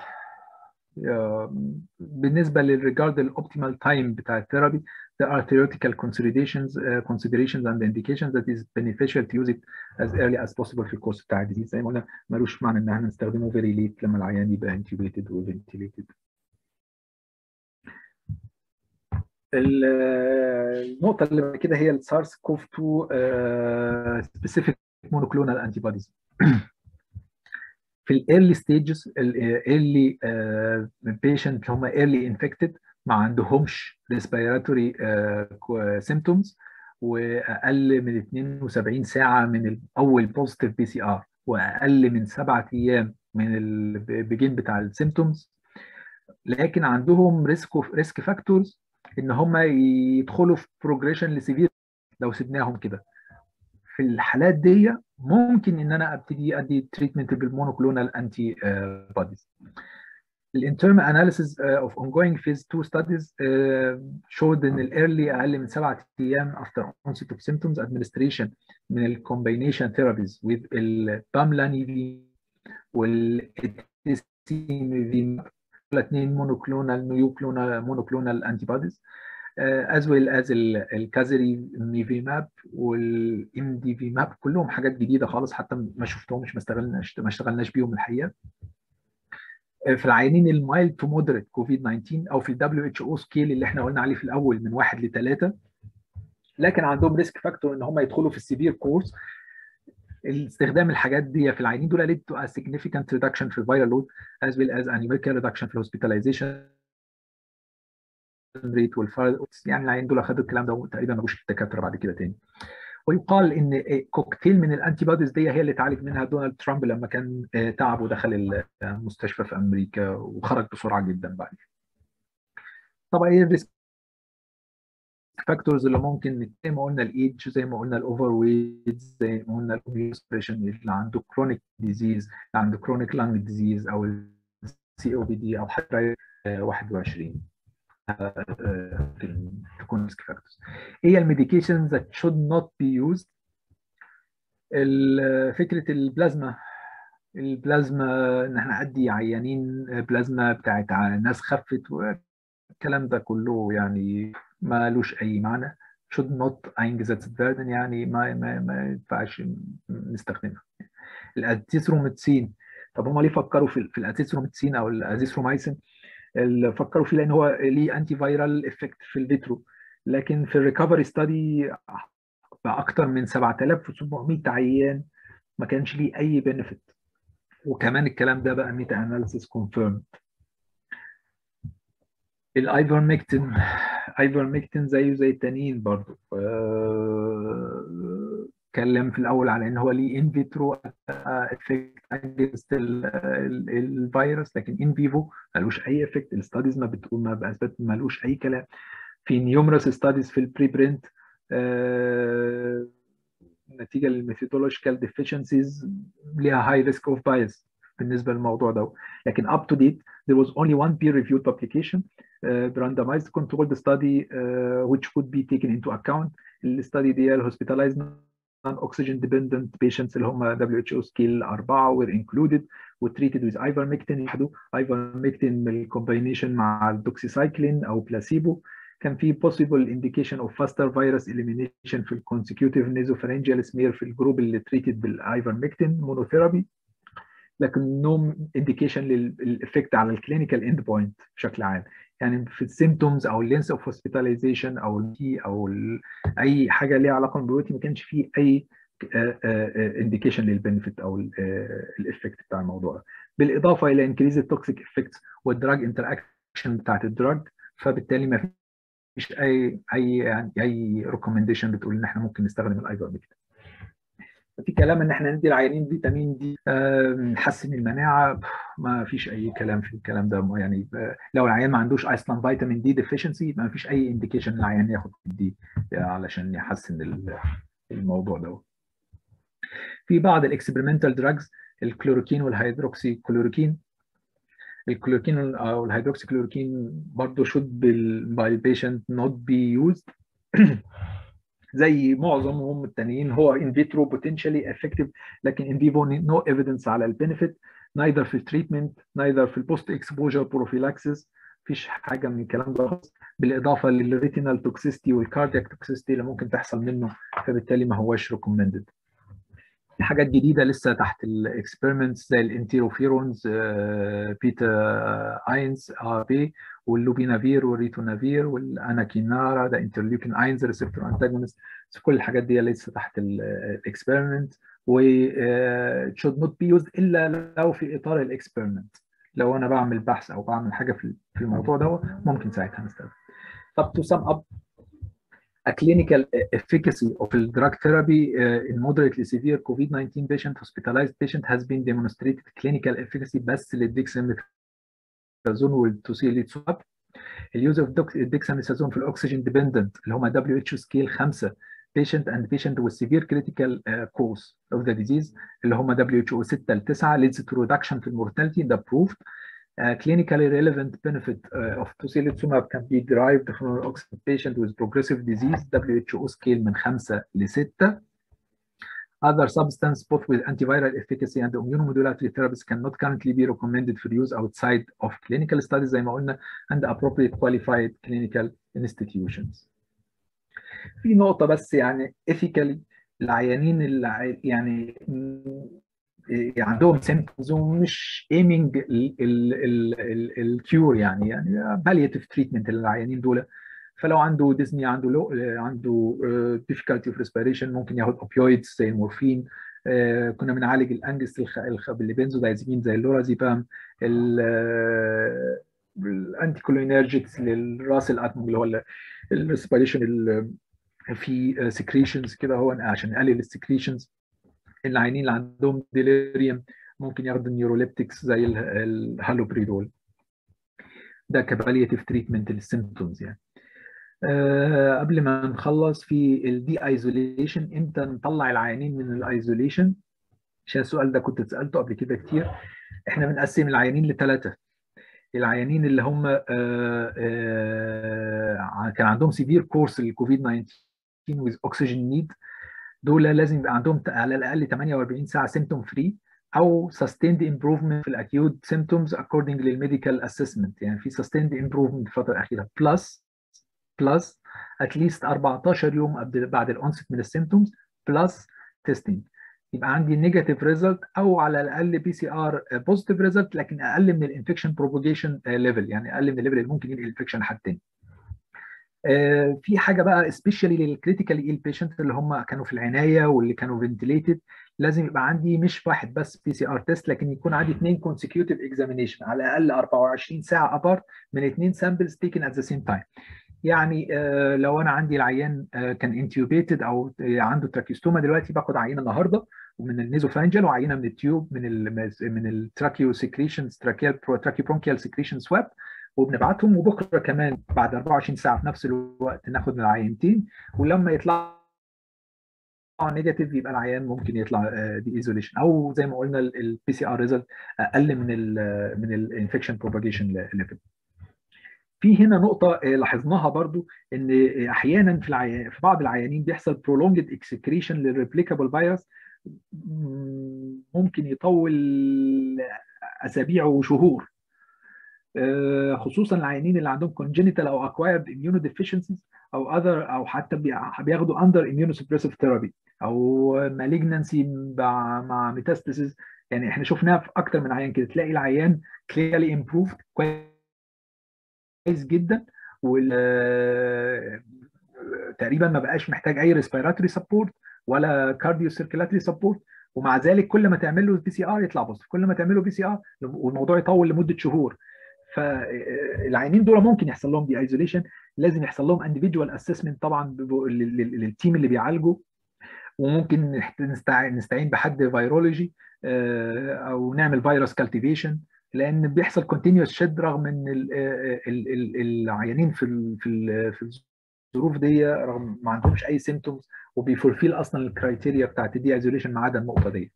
بالنسبة لل regard ال optimal time بتاع ال therapy there are theoretical considerations uh, considerations and indications that is beneficial to use it as early as possible في ال course بتاع ال disease زي ما قلنا ملوش معنى ان إحنا نستخدمه very late لما العيان يبقى intubated و ventilated النقطة اللي بعد كده هي ال SARS-CoV 2 specific monoclonal antibodies في ال early stages ال early patient اللي هم early infected ما عندهمش respiratory symptoms وأقل من 72 ساعة من أول positive PCR وأقل من سبعة أيام من ال begin بتاع ال symptoms لكن عندهم risk risk factors إن هم يدخلوا في progression ل severe لو سيبناهم كده. في الحالات دي ممكن إن أنا أبتدي أدي treatment بال monoclonal antibodies ال interim analysis of ongoing phase 2 studies uh, showed إن ال early أقل من سبعة أيام after onset of symptoms administration من ال combination therapies with ال bamlanivi وال etesevimab الاثنين monoclonal نيوكلونال monoclonal antibodies as well as ال casirivimab وال imdevimab كلهم حاجات جديدة خالص حتى ما شفتهمش ما اشتغلناش ما اشتغلناش بيهم الحقيقة. في العيانين ال mild to moderate COVID 19 أو في ال WHO scale اللي إحنا قلنا عليه في الأول من واحد لثلاثه لكن عندهم risk factor إن هم يدخلوا في ال severe course. استخدام الحاجات دي في العيانين دول led to a significant reduction في ال viral load as well as a numerical في ال hospitalization rate والفرد يعني العيان دول اخذوا الكلام ده تقريبا ما جوش الدكاترة بعد كده تاني. ويقال إن كوكتيل من ال antibodies دي هي اللي اتعالج منها دونالد ترامب لما كان تعب ودخل المستشفى في أمريكا وخرج بسرعة جدا بعد. طبعا إيه الريسك factors اللي ممكن زي ما قلنا الإيدج زي ما قلنا ال overweight زي ما قلنا ال immunosuppression اللي عنده chronic disease اللي عنده chronic lung disease أو ال COPD أو حتى 21 تكون risk factors إيه ال medications that should not be used. فكرة البلازما. البلازما إن إحنا ادي عيانين بلازما بتاعت ناس خفت والكلام ده كله يعني ما لوش أي معنى. Should not eingesetzt werden يعني ما ما ما ينفعش نستخدمها. الازيثروميتسين طب هم ليه فكروا في, في أو الازيثرومايسين اللي فكروا فيه لأن هو ليه antiviral effect في ال vitro لكن في ال RECOVERY study باكثر من 7700 عيان ما كانش ليه أي benefit وكمان الكلام ده بقى meta analysis confirmed ال ivermectin ivermectin زيه زي التانيين برضه اتكلم في الأول على إن هو ليه in vitro effect against الفيروس لكن in vivo ملوش أي effect ال studies ما بتقول ما باثبت ملوش أي كلام. في numerous studies في ال preprint نتيجة لل methodological deficiencies ليها high risk of bias بالنسبة للموضوع ده. لكن up to date there was only one peer reviewed publication uh, randomized controlled study uh, which could be taken into account. ال study دي ال hospitalized oxygen dependent patients اللي هم WHO scale 4 were included و treated ivermectin لوحده ivermectin بال combination مع الدوكسيسايكلين أو بلاسيبو كان في possible indication of faster virus elimination في ال consecutive nasopharyngeal smear في ال group اللي treated بال ivermectin monotherapy لكن no indication لل effect على ال clinical endpoint بشكل عام. يعني في ال symptoms أو ال length of hospitalization أو الدي أو أي حاجة ليها علاقة بالبروتين ما كانش فيه أي indication لل benefit أو ال effect بتاع الموضوع بالإضافة إلى increase ال toxic effects وال drug interaction بتاعت ال drug فبالتالي ما فيش أي أي يعني أي recommendation بتقول إن إحنا ممكن نستخدم الايفرمكتين في كلام إن إحنا ندي العيانين فيتامين دي نحسن المناعة ما فيش أي كلام في الكلام ده. يعني لو العيان ما عندوش أصلا فيتامين دي deficiency ما فيش أي indication العيان ياخد دي علشان يحسن الموضوع ده. في بعض ال experimental drugs ال chloroquine وال hydroxychloroquine الكلوروكين أو الهيدروكسي كلوروكين برضه should by the patient not be used. [clears throat] زي معظمهم التانيين هو in vitro potentially effective لكن in vivo no evidence على ال benefit neither في ال treatment neither في ال post exposure prophylaxis مفيش حاجة من الكلام ده خالص. بالإضافة لل retinal toxicity وال cardiac toxicity اللي ممكن تحصل منه فبالتالي ما هواش recommended حاجات جديدة لسه تحت ال experiments زي الانتيروفيرونز بيتا اينز ار بي واللوبينافير والريتونافير والأناكينارا ده interleukin eins receptor antagonist كل الحاجات دي لسه تحت ال experiment و should not be used إلا لو في إطار ال experiment لو أنا بعمل بحث أو بعمل حاجة في الموضوع ده ممكن ساعتها نستخدم. طب to sum up a clinical efficacy of drug therapy uh, in moderately severe COVID-19 patient, hospitalized patient has been demonstrated clinical efficacy بس للديكساميثازون والتوسيليتسواب. اليوز اوف الديكساميثازون في الاكسجين ديبندنت اللي هم WHO سكيل 5 patient and patient with severe critical uh, cause of the disease اللي هم WHO 6 ل 9 leads to reduction في المورتاليتي ده proved Uh, clinically relevant benefit uh, of tocilizumab can be derived from an oxygen patient with progressive disease WHO scale من 5 ل 6. Other substance both with antiviral efficacy and immunomodulatory therapies cannot currently be recommended for use outside of clinical studies زي ما قلنا and appropriate qualified clinical institutions. في نقطة بس يعني ethically العيانين اللي يعني عندهم سيمبتومز ومش ايمنج الكيور يعني يعني بالياتيف تريتمنت للعيانين دول فلو عنده ديزني عنده لو عنده difficulty of respiration ممكن ياخد opioids زي المورفين. كنا بنعالج الـ anxiety بـ benzodiazepine زي ال lorazepam ال anticholinergics لل rasselatmung اللي هو ال respiration في secretions كده هو عشان نقلل ال secretions العيانين اللي عندهم delirium ممكن ياخدوا ال neuroleptics زي الهالوبريدول ده ك palliative treatment لل symptoms يعني. أه قبل ما نخلص في ال de-isolation إمتى نطلع العيانين من ال isolation عشان السؤال ده كنت اتسالته قبل كده كتير. إحنا بنقسم العيانين لثلاثه العيانين اللي هم آه آه كان عندهم severe course لل COVID 19 with oxygen need. دول لازم يبقى عندهم على الأقل 48 ساعة symptom free أو sustained improvement في ال acute symptoms according لل medical assessment. يعني في improvement في الفترة الأخيرة. Plus at least 14 يوم بعد ال onset من ال symptoms plus testing يبقى عندي negative result أو على الأقل PCR positive result لكن أقل من ال infection propagation level يعني أقل من ال level اللي ممكن ينقل ال infection لحد تاني. في حاجة بقى specially لل critically ill patient اللي هم كانوا في العناية واللي كانوا ventilated لازم يبقى عندي مش واحد بس PCR test لكن يكون عندي اثنين consecutive examination على الأقل 24 ساعة apart من اثنين samples taken at the same time. يعني آه لو أنا عندي العيان آه كان intubated أو عنده tracheostoma دلوقتي باخد عينة النهارده ومن ال nasopharyngeal وعينة من ال tube من ال من ال tracheo secretion tracheal tracheobronchial secretion swab وبنبعتهم وبكرة كمان بعد 24 ساعة في نفس الوقت ناخد العينتين ولما يطلع negative يبقى العيان ممكن يطلع de-isolation أو زي ما قلنا ال PCR result أقل من ال من ال infection propagation level في هنا نقطة لاحظناها برضو إن أحيانا في. في بعض العيانين بيحصل prolonged excretion لل replicable virus ممكن يطول أسابيع وشهور خصوصا العيانين اللي عندهم congenital أو acquired immunodeficiencies أو other أو حتى بياخدوا under immunosuppressive therapy أو malignancy مع metastasis يعني إحنا شفناها في أكتر من عيان كده تلاقي العيان clearly improved كويس جدا وال تقريبا ما بقاش محتاج أي respiratory support ولا cardiocirculatory support ومع ذلك كل ما تعمل له PCR يطلع positive كل ما تعمل له PCR والموضوع يطول لمدة شهور. فالعيانين دول ممكن يحصل لهم de-isolation لازم يحصل لهم individual assessment طبعا لل team اللي بيعالجه. وممكن نستعين بحد virology أو نعمل virus cultivation لأن بيحصل continuous shed رغم إن العيانين في في الظروف دي رغم ما عندهمش أي symptoms وبي fulfill أصلا ال criteria بتاعت ال de-isolation ما عدا النقطة دي.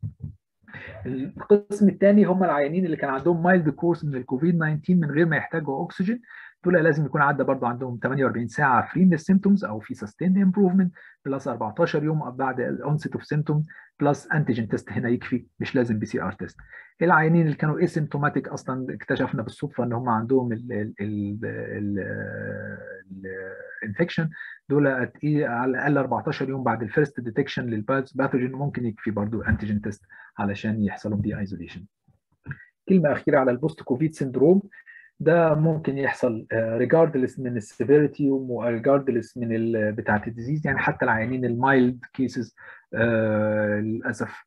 القسم الثاني هم العيانين اللي كان عندهم mild course من الكوفيد 19 من غير ما يحتاجوا اكسجين دول لازم يكون عدى برضه عندهم 48 ساعة free من ال symptoms أو في sustained improvement plus 14 يوم بعد ال onset of symptoms plus antigen test هنا يكفي مش لازم PCR test العيانين اللي كانوا asymptomatic أصلا اكتشفنا بالصدفة إن هم عندهم ال infection دول على الاقل 14 يوم بعد ال first detection لل pathogen ممكن يكفي برضه antigen test علشان يحصل لهم de-isolation كلمة أخيرة على ال post COVID syndrome ده ممكن يحصل regardless من ال severity و regardless من بتاعه ال disease يعني حتى العيانين ال mild cases للأسف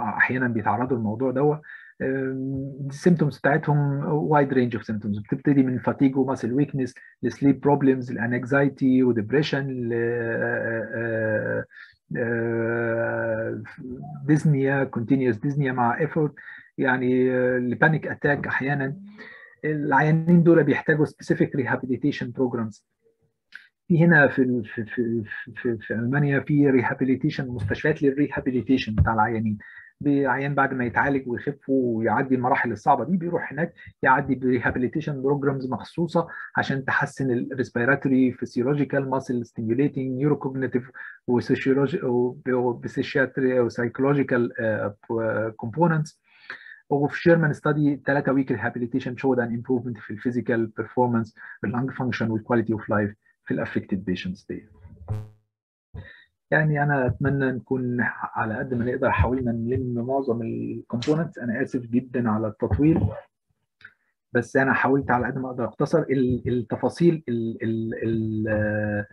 أحيانا بيتعرضوا للموضوع دوت ال symptoms بتاعتهم wide range of symptoms بتبتدي من فاتيج وماسل ويكنس لسليب بروبلمز لانكزايتي وديبريشن dyspnea continuous dyspnea مع effort يعني ال panic attack أحيانا. العيانين دول بيحتاجوا specific rehabilitation programs في هنا في في في في, في ألمانيا في rehabilitation مستشفيات لل rehabilitation بتاع العيانين. عيان بعد ما يتعالج ويخف ويعدي المراحل الصعبة دي بيروح هناك يعدي ب rehabilitation programs مخصوصة عشان تحسن ال respiratory physiological muscle stimulating neurocognitive و psychiatry و psychological components وفي German study 3 week rehabilitation showed an improvement في ال physical performance بال lung function وال quality of life في ال affected patients دي يعني أنا أتمنى نكون على قد ما نقدر حاولنا نلم معظم ال components أنا آسف جدا على التطويل بس أنا حاولت على قد ما أقدر اختصر التفاصيل ال ال ال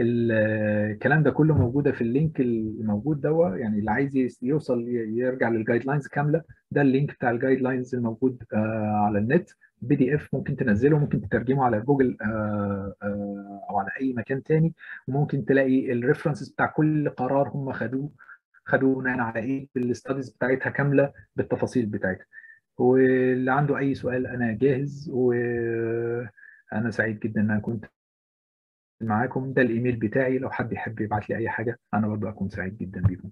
الكلام ده كله موجودة في ال link الموجود ده يعني اللي عايز يوصل يرجع لل guidelines كاملة ده ال link بتاع ال guidelines الموجود على النت. PDF ممكن تنزله ممكن تترجمه على جوجل أو على أي مكان تاني. وممكن تلاقي ال references بتاع كل قرار هم خدوه خدوه بناء على إيه بال studies بتاعتها كاملة بالتفاصيل بتاعتها. واللي عنده أي سؤال أنا جاهز وأنا سعيد جدا إن أنا كنت معاكم. ده الإيميل بتاعي. لو حد يحب يبعت لي أي حاجة أنا برضه اكون سعيد جدا بيكم.